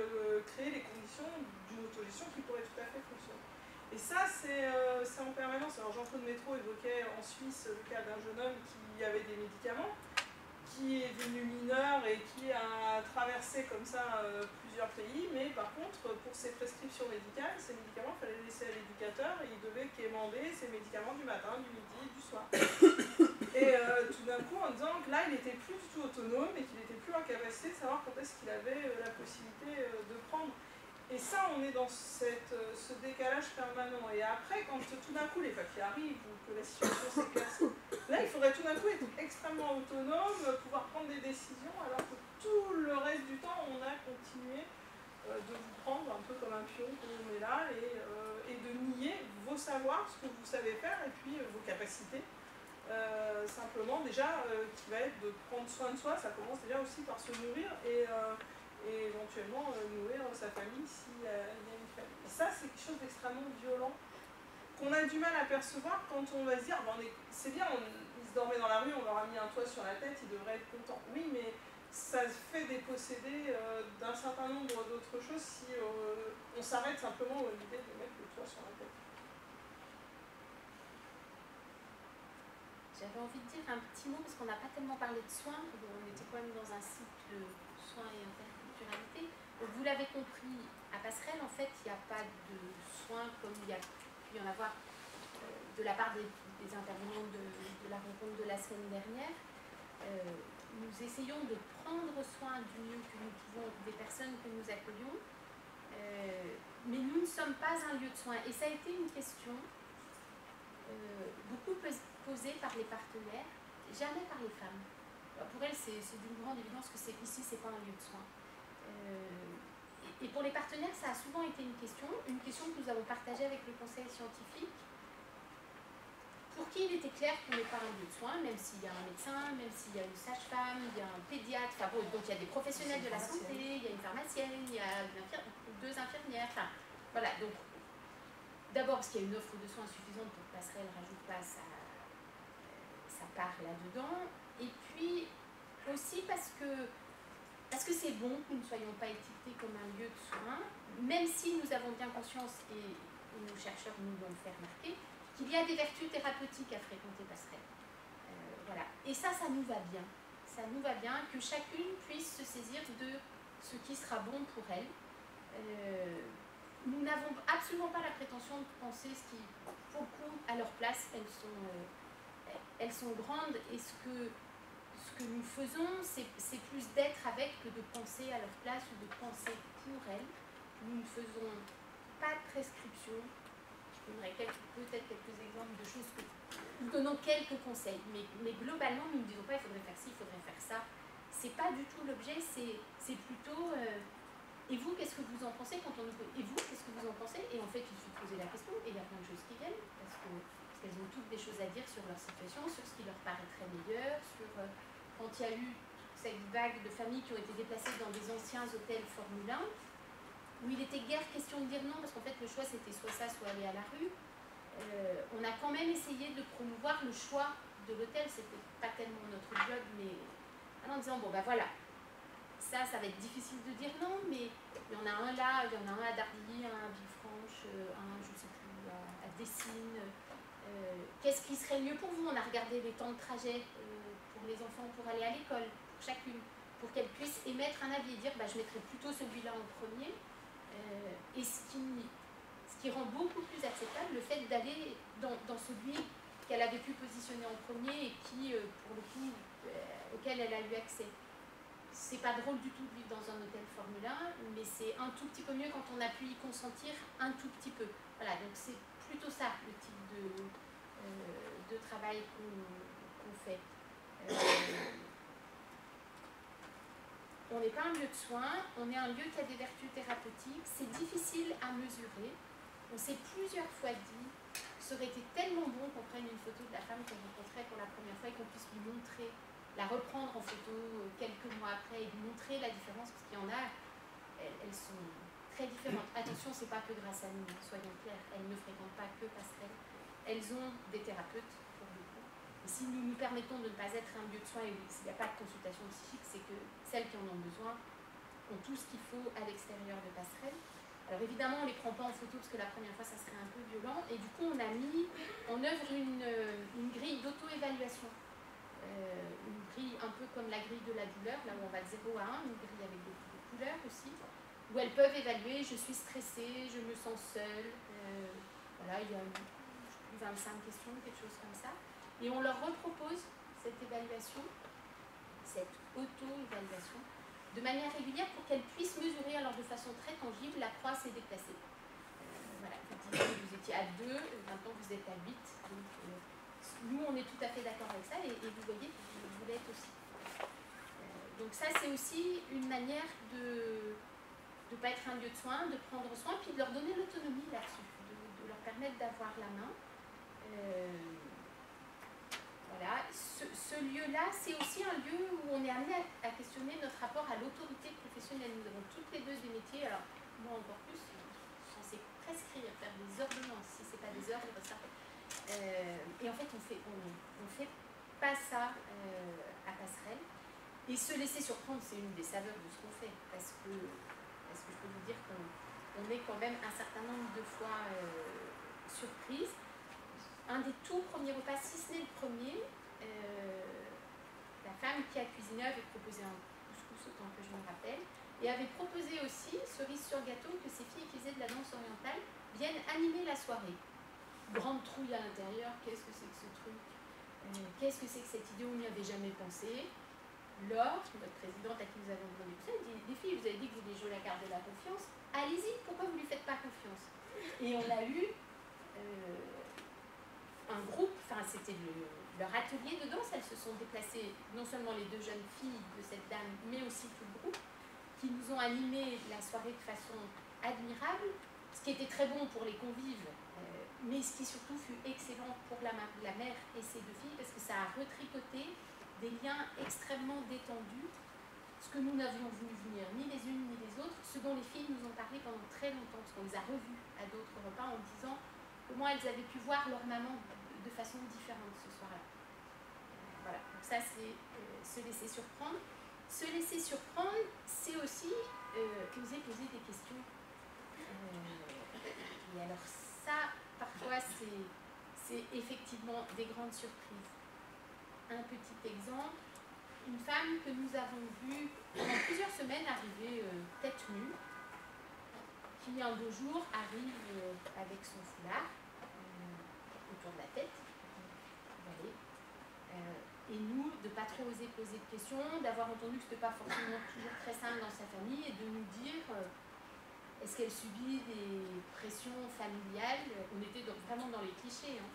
Speaker 3: créer les conditions d'une autogestion qui pourrait tout à fait fonctionner. Et ça, c'est en permanence. Alors Jean-Claude Métro évoquait en Suisse le cas d'un jeune homme qui avait des médicaments qui est devenu mineur et qui a traversé comme ça euh, plusieurs pays, mais par contre, pour ses prescriptions médicales, ces médicaments, il fallait les laisser à l'éducateur et il devait quémander ses médicaments du matin, du midi du soir. Et euh, tout d'un coup, en disant que là, il n'était plus du tout autonome et qu'il n'était plus en capacité de savoir quand est-ce qu'il avait euh, la possibilité de prendre. Et ça, on est dans cette, ce décalage permanent. Et après, quand tout d'un coup les papiers arrivent ou que la situation s'éclaircit, là, il faudrait tout d'un coup être extrêmement autonome, pouvoir prendre des décisions, alors que tout le reste du temps, on a continué euh, de vous prendre un peu comme un pion l'on met là et, euh, et, de nier vos savoirs, ce que vous savez faire et puis euh, vos capacités. simplement, déjà, qui va être de prendre soin de soi, ça commence déjà aussi par se nourrir et et éventuellement euh, nourrir sa famille s'il y a une famille. Et ça, c'est quelque chose d'extrêmement violent qu'on a du mal à percevoir quand on va se dire c'est bien, ils se dormaient dans la rue, on leur a mis un toit sur la tête, ils devraient être contents. Oui, mais ça fait déposséder euh, d'un certain nombre d'autres choses si euh, on s'arrête simplement à l'idée de mettre le toit sur la tête.
Speaker 2: J'avais envie de dire un petit mot parce qu'on n'a pas tellement parlé de soins, on était quand même dans un cycle de soins et vous l'avez compris, à Passerelle, en fait, il n'y a pas de soins comme il y a pu y en avoir euh, de la part des, des intervenants de, la rencontre de la semaine dernière, nous essayons de prendre soin du mieux que nous pouvons des personnes que nous accueillons, mais nous ne sommes pas un lieu de soins. Et ça a été une question beaucoup posée par les partenaires, jamais par les femmes. pour elles, c'est d'une grande évidence que ici, ce n'est pas un lieu de soins. Et pour les partenaires, ça a souvent été une question, une question que nous avons partagée avec le conseil scientifique, pour qui il était clair qu'on n'est pas un lieu de soins, même s'il y a un médecin, même s'il y a une sage-femme, il y a un pédiatre, enfin donc il y a des professionnels de la santé, il y a une pharmacienne, il y a deux infirmières, enfin voilà, donc d'abord parce qu'il y a une offre de soins suffisante pour que Passerelle ne rajoute pas sa, sa part là-dedans, et puis aussi parce que parce que c'est bon que nous ne soyons pas étiquetés comme un lieu de soins, même si nous avons bien conscience, et, nos chercheurs nous l'ont fait remarquer, qu'il y a des vertus thérapeutiques à fréquenter Passerelle. Euh, voilà. Et ça, ça nous va bien. Ça nous va bien que chacune puisse se saisir de ce qui sera bon pour elle. Euh, nous n'avons absolument pas la prétention de penser ce qui, beaucoup à leur place, elles sont, euh, elles sont grandes et ce que que nous faisons, c'est plus d'être avec que de penser à leur place ou de penser pour elles. Nous ne faisons pas de prescription. Je donnerai peut-être quelques exemples de choses que nous donnons quelques conseils, mais, globalement, nous ne disons pas il faudrait faire ci, il faudrait faire ça. C'est pas du tout l'objet, c'est plutôt euh, et vous, qu'est-ce que vous en pensez quand on Et vous, qu'est-ce que vous en pensez? Et en fait, il suffit de poser la question et il y a plein de choses qui viennent parce qu'elles ont toutes des choses à dire sur leur situation, sur ce qui leur paraîtrait meilleur, sur euh, quand il y a eu cette vague de familles qui ont été déplacées dans des anciens hôtels Formule 1, où il était guère question de dire non, parce qu'en fait le choix c'était soit ça, soit aller à la rue. Euh, on a quand même essayé de promouvoir le choix de l'hôtel, c'était pas tellement notre job, mais en disant bon ben voilà, ça, ça va être difficile de dire non, mais il y en a un là, il y en a un à Dardilly, un à Villefranche, un, je sais plus, à, Dessines. Euh, qu'est-ce qui serait mieux pour vous? On a regardé les temps de trajet les enfants pour aller à l'école, pour chacune, pour qu'elles puissent émettre un avis et dire bah, je mettrai plutôt celui-là en premier. Euh, et ce qui, ce qui rend beaucoup plus acceptable le fait d'aller dans, celui qu'elle avait pu positionner en premier et qui, euh, pour le coup, euh, auquel elle a eu accès. C'est pas drôle du tout de vivre dans un hôtel Formule 1, mais c'est un tout petit peu mieux quand on a pu y consentir un tout petit peu. Voilà, donc c'est plutôt ça le type de, de travail qu'on fait. On n'est pas un lieu de soins, on est un lieu qui a des vertus thérapeutiques, c'est difficile à mesurer. On s'est plusieurs fois dit, ça aurait été tellement bon qu'on prenne une photo de la femme qu'on rencontrait pour la première fois et qu'on puisse lui montrer, la reprendre en photo euh, quelques mois après et lui montrer la différence, parce qu'il y en a, elles, sont très différentes. Attention, c'est pas que grâce à nous, soyons clairs, elles ne fréquentent pas que Passerelle. Elles ont des thérapeutes si nous nous permettons de ne pas être un lieu de soins et s'il n'y a pas de consultation psychique, c'est que celles qui en ont besoin ont tout ce qu'il faut à l'extérieur de passerelle. Alors évidemment, on ne les prend pas en photo parce que la première fois, ça serait un peu violent. Et du coup, on a mis en œuvre une, une grille d'auto-évaluation. Euh, une grille un peu comme la grille de la douleur, là où on va de 0 à 1, une grille avec des, couleurs aussi, où elles peuvent évaluer, je suis stressée, je me sens seule. Euh, voilà, il y a 25 questions, quelque chose comme ça. Et on leur repropose cette évaluation, cette auto-évaluation, de manière régulière pour qu'elles puissent mesurer alors de façon très tangible la croix s'est déplacée. Euh, voilà, vous, étiez à 2, maintenant vous êtes à 8. Donc, euh, nous, on est tout à fait d'accord avec ça et, vous voyez que vous, l'êtes aussi. Euh, donc ça, c'est aussi une manière de ne pas être un lieu de soins, de prendre soin, puis de leur donner l'autonomie là-dessus, de, leur permettre d'avoir la main. Voilà. Ce, lieu-là, c'est aussi un lieu où on est amené à, questionner notre rapport à l'autorité professionnelle. Nous avons toutes les deux des métiers, alors moi encore plus, censé prescrire, faire des ordonnances, si ce n'est pas des ordres, ça. Euh, et en fait, on fait, on, fait pas ça euh, à passerelle. Et se laisser surprendre, c'est une des saveurs de ce qu'on fait, parce que, parce que je peux vous dire qu'on est quand même un certain nombre de fois euh, surprise un des tout premiers repas, si ce n'est le premier, euh, la femme qui a cuisiné avait proposé un couscous autant que je me rappelle, et avait proposé aussi, cerise sur gâteau, que ces filles qui faisaient de la danse orientale viennent animer la soirée. grande trouille à l'intérieur, qu'est-ce que c'est que ce truc? Euh, Qu'est-ce que c'est que cette idée On n'y avait jamais pensé? Laure, notre présidente à qui nous avons demandé ça, dit Les filles, vous avez dit que vous vouliez jouer la carte de la confiance. Allez-y, pourquoi vous ne lui faites pas confiance? Et on a eu euh, un groupe, enfin c'était leur atelier de danse, elles se sont déplacées, non seulement les deux jeunes filles de cette dame, mais aussi tout le groupe, qui nous ont animé la soirée de façon admirable, ce qui était très bon pour les convives, euh, mais ce qui surtout fut excellent pour la, mère et ses deux filles, parce que ça a retricoté des liens extrêmement détendus, ce que nous n'avions vu venir ni les unes ni les autres, ce dont les filles nous ont parlé pendant très longtemps, parce qu'on les a revues à d'autres repas en disant comment elles avaient pu voir leur maman de façon différente ce soir-là. Voilà, donc ça c'est euh, se laisser surprendre. Se laisser surprendre, c'est aussi euh, oser poser des questions. Euh, et alors ça, parfois, c'est effectivement des grandes surprises un petit exemple. Une femme que nous avons vue pendant plusieurs semaines arriver tête nue, qui en deux jours arrive avec son foulard euh, de la tête. et nous, de ne pas trop oser poser de questions, d'avoir entendu que ce n'était pas forcément toujours très simple dans sa famille, et de nous dire est-ce qu'elle subit des pressions familiales? On était vraiment dans les clichés. Hein.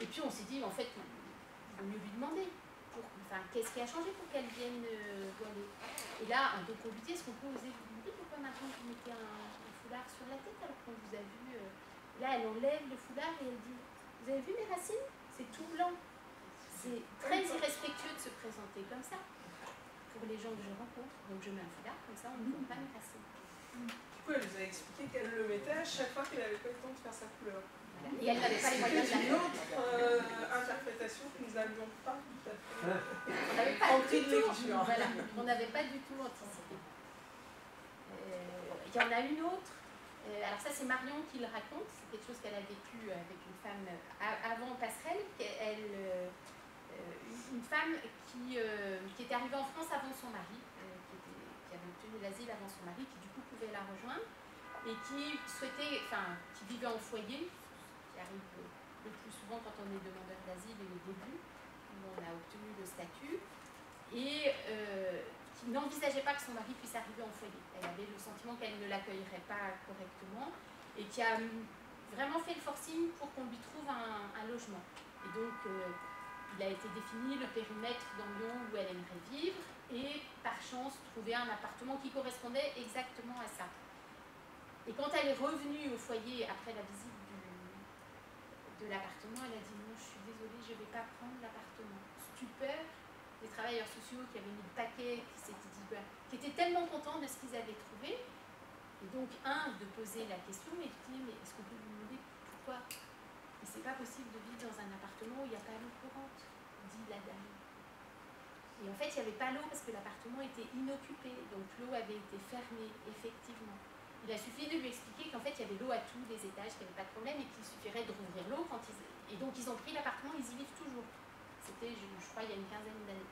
Speaker 2: Et puis on s'est dit, en fait, vaut mieux lui demander. Pour, enfin, qu'est-ce qui a changé pour qu'elle vienne euh, Et là, un peu compliqué, est-ce qu'on peut oser vous demander pourquoi maintenant vous mettez un, foulard sur la tête alors qu'on vous a vu euh, Là, elle enlève le foulard et elle dit Vous avez vu mes racines? C'est tout blanc. C'est très irrespectueux de se présenter comme ça pour les gens que je rencontre. Donc je mets un foulard, comme ça on ne voit pas mes racines.
Speaker 3: Du coup, elle nous a expliqué qu'elle le mettait à chaque fois qu'elle n'avait pas le temps de faire sa couleur.
Speaker 2: Et elle n'avait pas les moyens de
Speaker 3: une autre euh, interprétation que nous n'avions pas tout à fait.
Speaker 2: On n'avait pas, du tout, voilà, on n'avait pas du tout anticipé. Euh, il y en a une autre. Euh, alors ça, c'est Marion qui le raconte. C'est quelque chose qu'elle a vécu avec une femme avant Passerelle. Elle, une femme qui, qui était arrivée en France avant son mari, qui, qui avait obtenu l'asile avant son mari, qui du coup pouvait la rejoindre et qui souhaitait, enfin, qui vivait en foyer, arrive le plus souvent quand on est demandeur d'asile et au début, où on a obtenu le statut, et euh, qui n'envisageait pas que son mari puisse arriver en foyer. Elle avait le sentiment qu'elle ne l'accueillerait pas correctement, et qui a vraiment fait le forcing pour qu'on lui trouve un, logement. Et donc, euh, il a été défini le périmètre dans Lyon où elle aimerait vivre, et par chance, trouver un appartement qui correspondait exactement à ça. Et quand elle est revenue au foyer après la visite de l'appartement, elle a dit non, je suis désolée, je ne vais pas prendre l'appartement. Stupeur des travailleurs sociaux qui avaient mis le paquet, qui dit, bah, qui étaient tellement contents de ce qu'ils avaient trouvé. Et donc, un, de poser la question, et de dire, mais est-ce qu'on peut vous demander pourquoi? Et c'est pas possible de vivre dans un appartement où il n'y a pas l'eau courante, dit la dame. Et en fait, il n'y avait pas l'eau parce que l'appartement était inoccupé, donc l'eau avait été fermée, effectivement. Il a suffi de lui expliquer qu'en fait il y avait l'eau à tous les étages, qu'il n'y avait pas de problème et qu'il suffirait de rouvrir l'eau quand ils... Et donc ils ont pris l'appartement, ils y vivent toujours. C'était, je, crois, il y a une quinzaine d'années.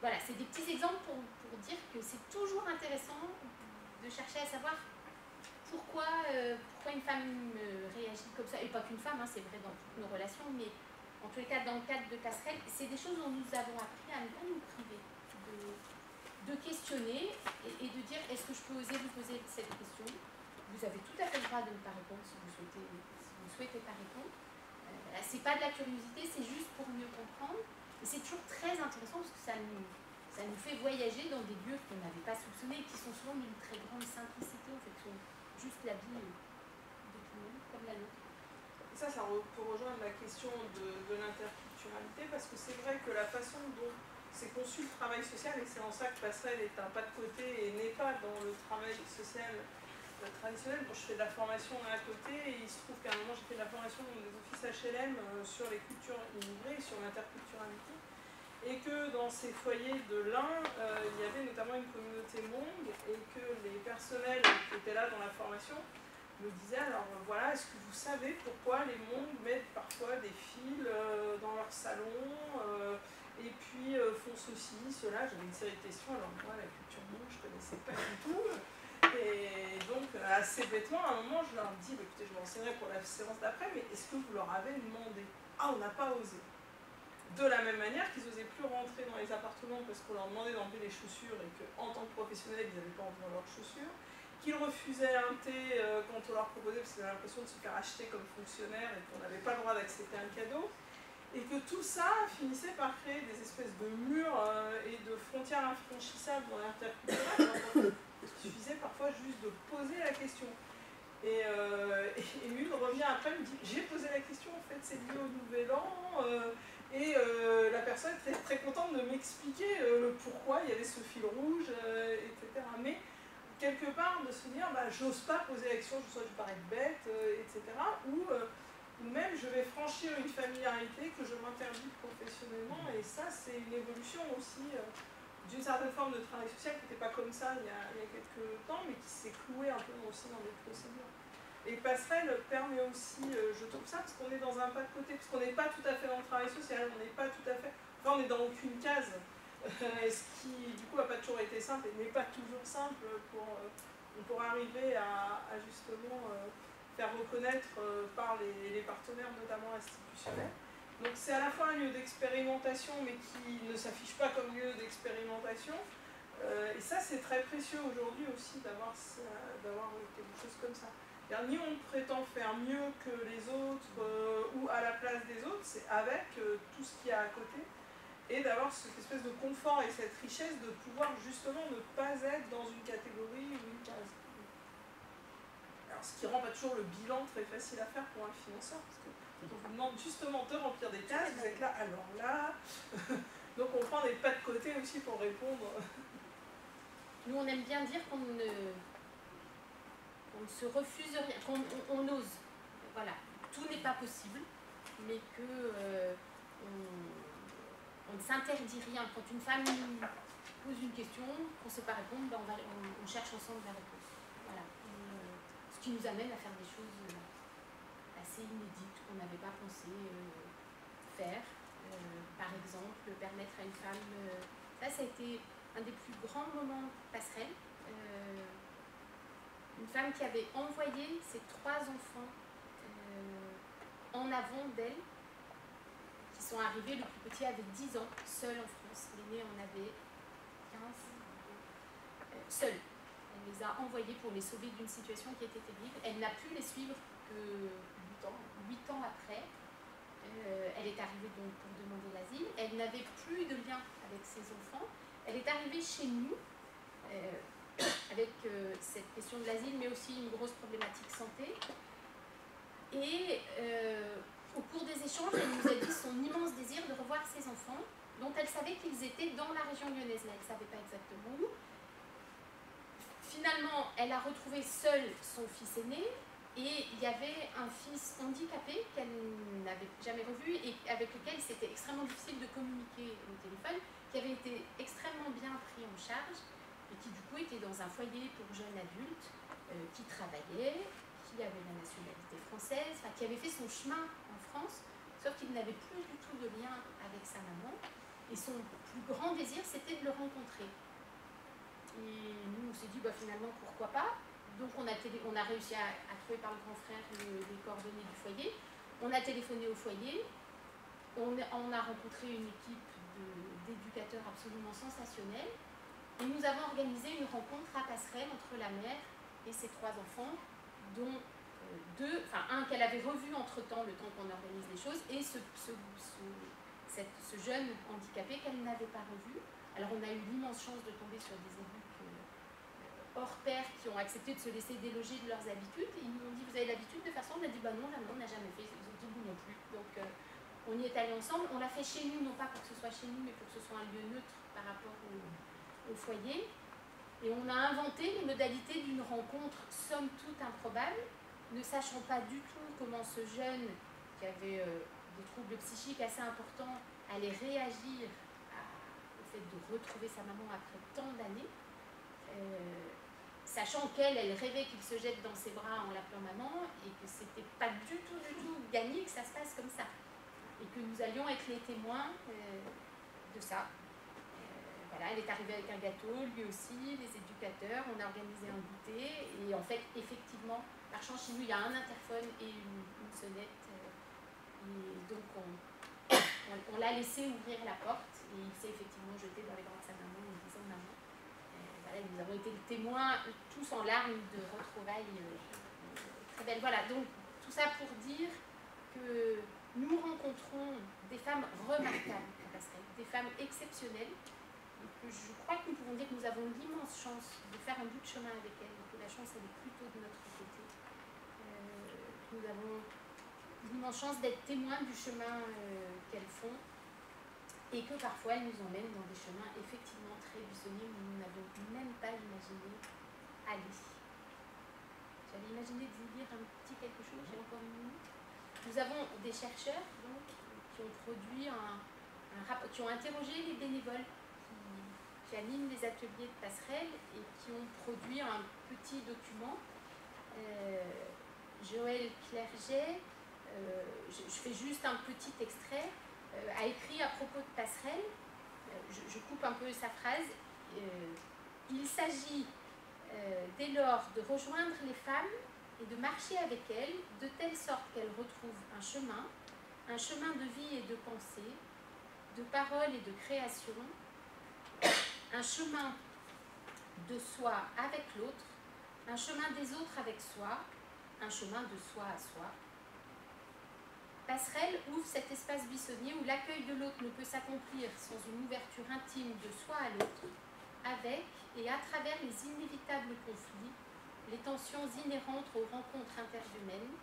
Speaker 2: Voilà, c'est des petits exemples pour dire que c'est toujours intéressant de chercher à savoir pourquoi, euh, pourquoi une femme euh, réagit comme ça, et pas qu'une femme, hein, c'est vrai dans toutes nos relations, mais en tous les cas dans le cadre de Passerelle, c'est des choses dont nous avons appris à ne pas nous priver de questionner et, de dire est-ce que je peux oser vous poser cette question? Vous avez tout à fait le droit de ne pas répondre si vous souhaitez, si vous souhaitez pas répondre. Euh, c'est pas de la curiosité, c'est juste pour mieux comprendre. Et c'est toujours très intéressant parce que ça nous, ça nous fait voyager dans des lieux qu'on n'avait pas soupçonnés qui sont souvent d'une très grande simplicité, en fait, sont juste la vie de tout le monde, comme la nôtre.
Speaker 3: ça, ça peut rejoindre la question de, de l'interculturalité parce que c'est vrai que la façon dont c'est conçu le travail social et c'est en ça que Passerelle est un pas de côté et n'est pas dans le travail social euh, traditionnel. Bon, je fais de la formation à côté et il se trouve qu'à un moment j'ai fait de la formation dans des offices HLM euh, sur les cultures immigrées, sur l'interculturalité et que dans ces foyers de l'Ain, euh, il y avait notamment une communauté Hmong et que les personnels qui étaient là dans la formation me disaient alors voilà, est-ce que vous savez pourquoi les Hmong mettent parfois des fils dans leur salon et puis euh, font ceci, cela? J'avais une série de questions. Alors moi, la culture monde, je ne connaissais pas du tout. Et donc, assez bêtement, à un moment, je leur dis, bah, écoutez, je m'enseignerai pour la séance d'après, mais est-ce que vous leur avez demandé? Ah, on n'a pas osé. De la même manière qu'ils n'osaient plus rentrer dans les appartements parce qu'on leur demandait d'enlever les chaussures et qu'en tant que professionnels, ils n'avaient pas envie de leurs chaussures. Qu'ils refusaient un thé euh, quand on leur proposait parce qu'ils avaient l'impression de se faire acheter comme fonctionnaire et qu'on n'avait pas le droit d'accepter un cadeau. Et que tout ça finissait par créer des espèces de murs euh, et de frontières infranchissables dans l'interculturel. Il suffisait parfois juste de poser la question. Et, euh, revient après, me dit J'ai posé la question, en fait, c'est lié au Nouvel An. Et euh, la personne était très contente de m'expliquer euh, pourquoi il y avait ce fil rouge, euh, etc. Mais quelque part de se dire, bah, j'ose pas poser l'action, soit je parais bête, etc. Ou, même je vais franchir une familiarité que je m'interdis professionnellement. Et ça, c'est une évolution aussi d'une certaine forme de travail social qui n'était pas comme ça il y, a, il y a quelques temps, mais qui s'est cloué un peu aussi dans des procédures. Et passerelle permet aussi, euh, je trouve ça, parce qu'on est dans un pas de côté, parce qu'on n'est pas tout à fait dans le travail social, on n'est pas tout à fait. Enfin, on n'est dans aucune case. ce qui, du coup, n'a pas toujours été simple et n'est pas toujours simple pour, euh, pour arriver à, justement euh, faire reconnaître par les, partenaires, notamment institutionnels. Donc, c'est à la fois un lieu d'expérimentation, mais qui ne s'affiche pas comme lieu d'expérimentation. et ça, c'est très précieux aujourd'hui aussi d'avoir quelque chose comme ça ni on prétend faire mieux que les autres euh, ou à la place des autres, c'est avec euh, tout ce qu'il y a à côté et d'avoir cette espèce de confort et cette richesse de pouvoir justement ne pas être dans une catégorie ou une case. Alors, ce qui rend pas toujours le bilan très facile à faire pour un financeur, parce qu'on vous demande justement de remplir des cases, vous êtes là, alors là. Donc on prend des pas de côté aussi pour répondre.
Speaker 2: Nous, on aime bien dire qu'on ne on se refuse rien, qu'on on, ose. Voilà, tout n'est pas possible, mais que euh, on, ne s'interdit rien. Quand une femme pose une question, qu'on ne sait pas répondre, ben on, cherche ensemble la réponse. Voilà. Euh, ce qui nous amène à faire des choses euh, assez inédites qu'on n'avait pas pensé faire. par exemple, permettre à une femme. ça, ça a été un des plus grands moments passerelles une femme qui avait envoyé ses trois enfants euh, en avant d'elle, qui sont arrivés, le plus petit avait 10 ans, seul en France. L'aîné en avait 15, euh, seul. Elle les a envoyés pour les sauver d'une situation qui était terrible. Elle n'a pu les suivre que 8 ans, 8 ans après. Euh, elle est arrivée donc pour demander l'asile. Elle n'avait plus de lien avec ses enfants. Elle est arrivée chez nous avec euh, cette question de l'asile, mais aussi une grosse problématique santé. Et euh, au cours des échanges, elle nous a dit son immense désir de revoir ses enfants, dont elle savait qu'ils étaient dans la région lyonnaise, elle ne savait pas exactement où. Finalement, elle a retrouvé seule son fils aîné, et il y avait un fils handicapé qu'elle n'avait jamais revu et avec lequel c'était extrêmement difficile de communiquer au téléphone, qui avait été extrêmement bien pris en charge et qui du coup était dans un foyer pour jeunes adultes, euh, qui travaillait, qui avait la nationalité française, qui avait fait son chemin en France, sauf qu'il n'avait plus du tout de lien avec sa maman. Et son plus grand désir, c'était de le rencontrer. Et nous, on s'est dit, bah, finalement, pourquoi pas? Donc, on a, réussi à, trouver par le grand frère les coordonnées du foyer. On a téléphoné au foyer. On, on a rencontré une équipe d'éducateurs absolument sensationnels et nous avons organisé une rencontre à passerelle entre la mère et ses trois enfants, dont euh, deux, enfin un qu'elle avait revu entre-temps, le temps qu'on organise les choses, et ce, jeune handicapé qu'elle n'avait pas revu. Alors on a eu l'immense chance de tomber sur des éduques euh, hors pair qui ont accepté de se laisser déloger de leurs habitudes. Et ils nous ont dit, vous avez l'habitude de faire ça? On a dit, bah non, on n'a jamais fait. Ils ont dit, nous non plus. Donc euh, on y est allé ensemble. On l'a fait chez nous, non pas pour que ce soit chez nous, mais pour que ce soit un lieu neutre par rapport au au foyer. Et on a inventé les modalités d'une rencontre somme toute improbable, ne sachant pas du tout comment ce jeune, qui avait euh, des troubles psychiques assez importants, allait réagir au fait de retrouver sa maman après tant d'années. Euh, sachant qu'elle, elle rêvait qu'il se jette dans ses bras en l'appelant maman, et que c'était pas du tout, du tout gagné que ça se passe comme ça. Et que nous allions être les témoins euh, de ça. Voilà, elle est arrivée avec un gâteau, lui aussi, les éducateurs, on a organisé un goûter. Et en fait, effectivement, marchant chez nous, il y a un interphone et une, sonnette. et donc, on, l'a laissé ouvrir la porte et il s'est effectivement jeté dans les bras de sa maman en disant Maman. voilà, nous avons été témoins, tous en larmes, de retrouvailles très belles. Voilà, donc tout ça pour dire que nous rencontrons des femmes remarquables des femmes exceptionnelles. Je crois que nous pouvons dire que nous avons l'immense chance de faire un bout de chemin avec elles, que la chance elle est plutôt de notre côté. Euh, nous avons l'immense chance d'être témoins du chemin euh, qu'elles font et que parfois elles nous emmènent dans des chemins effectivement très buissonnés où nous n'avons même pas imaginé aller. J'avais imaginé de vous dire un petit quelque chose, j'ai encore une minute. Nous avons des chercheurs qui ont produit un, qui ont interrogé les bénévoles qui, animent les ateliers de passerelle et qui ont produit un petit document. Euh, Joël Clerget, euh, je, fais juste un petit extrait, euh, a écrit à propos de passerelle, je, coupe un peu sa phrase, il s'agit dès lors de rejoindre les femmes et de marcher avec elles de telle sorte qu'elles retrouvent un chemin, un chemin de vie et de pensée, de parole et de création, un chemin de soi avec l'autre, un chemin des autres avec soi, un chemin de soi à soi. Passerelle ouvre cet espace buissonnier où l'accueil de l'autre ne peut s'accomplir sans une ouverture intime de soi à l'autre, avec et à travers les inévitables conflits, les tensions inhérentes aux rencontres interhumaines,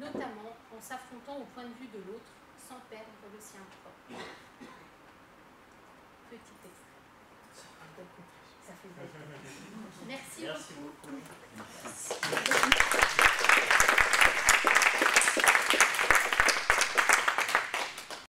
Speaker 2: notamment en s'affrontant au point de vue de l'autre sans perdre le sien propre. Petit.
Speaker 1: Merci, beaucoup.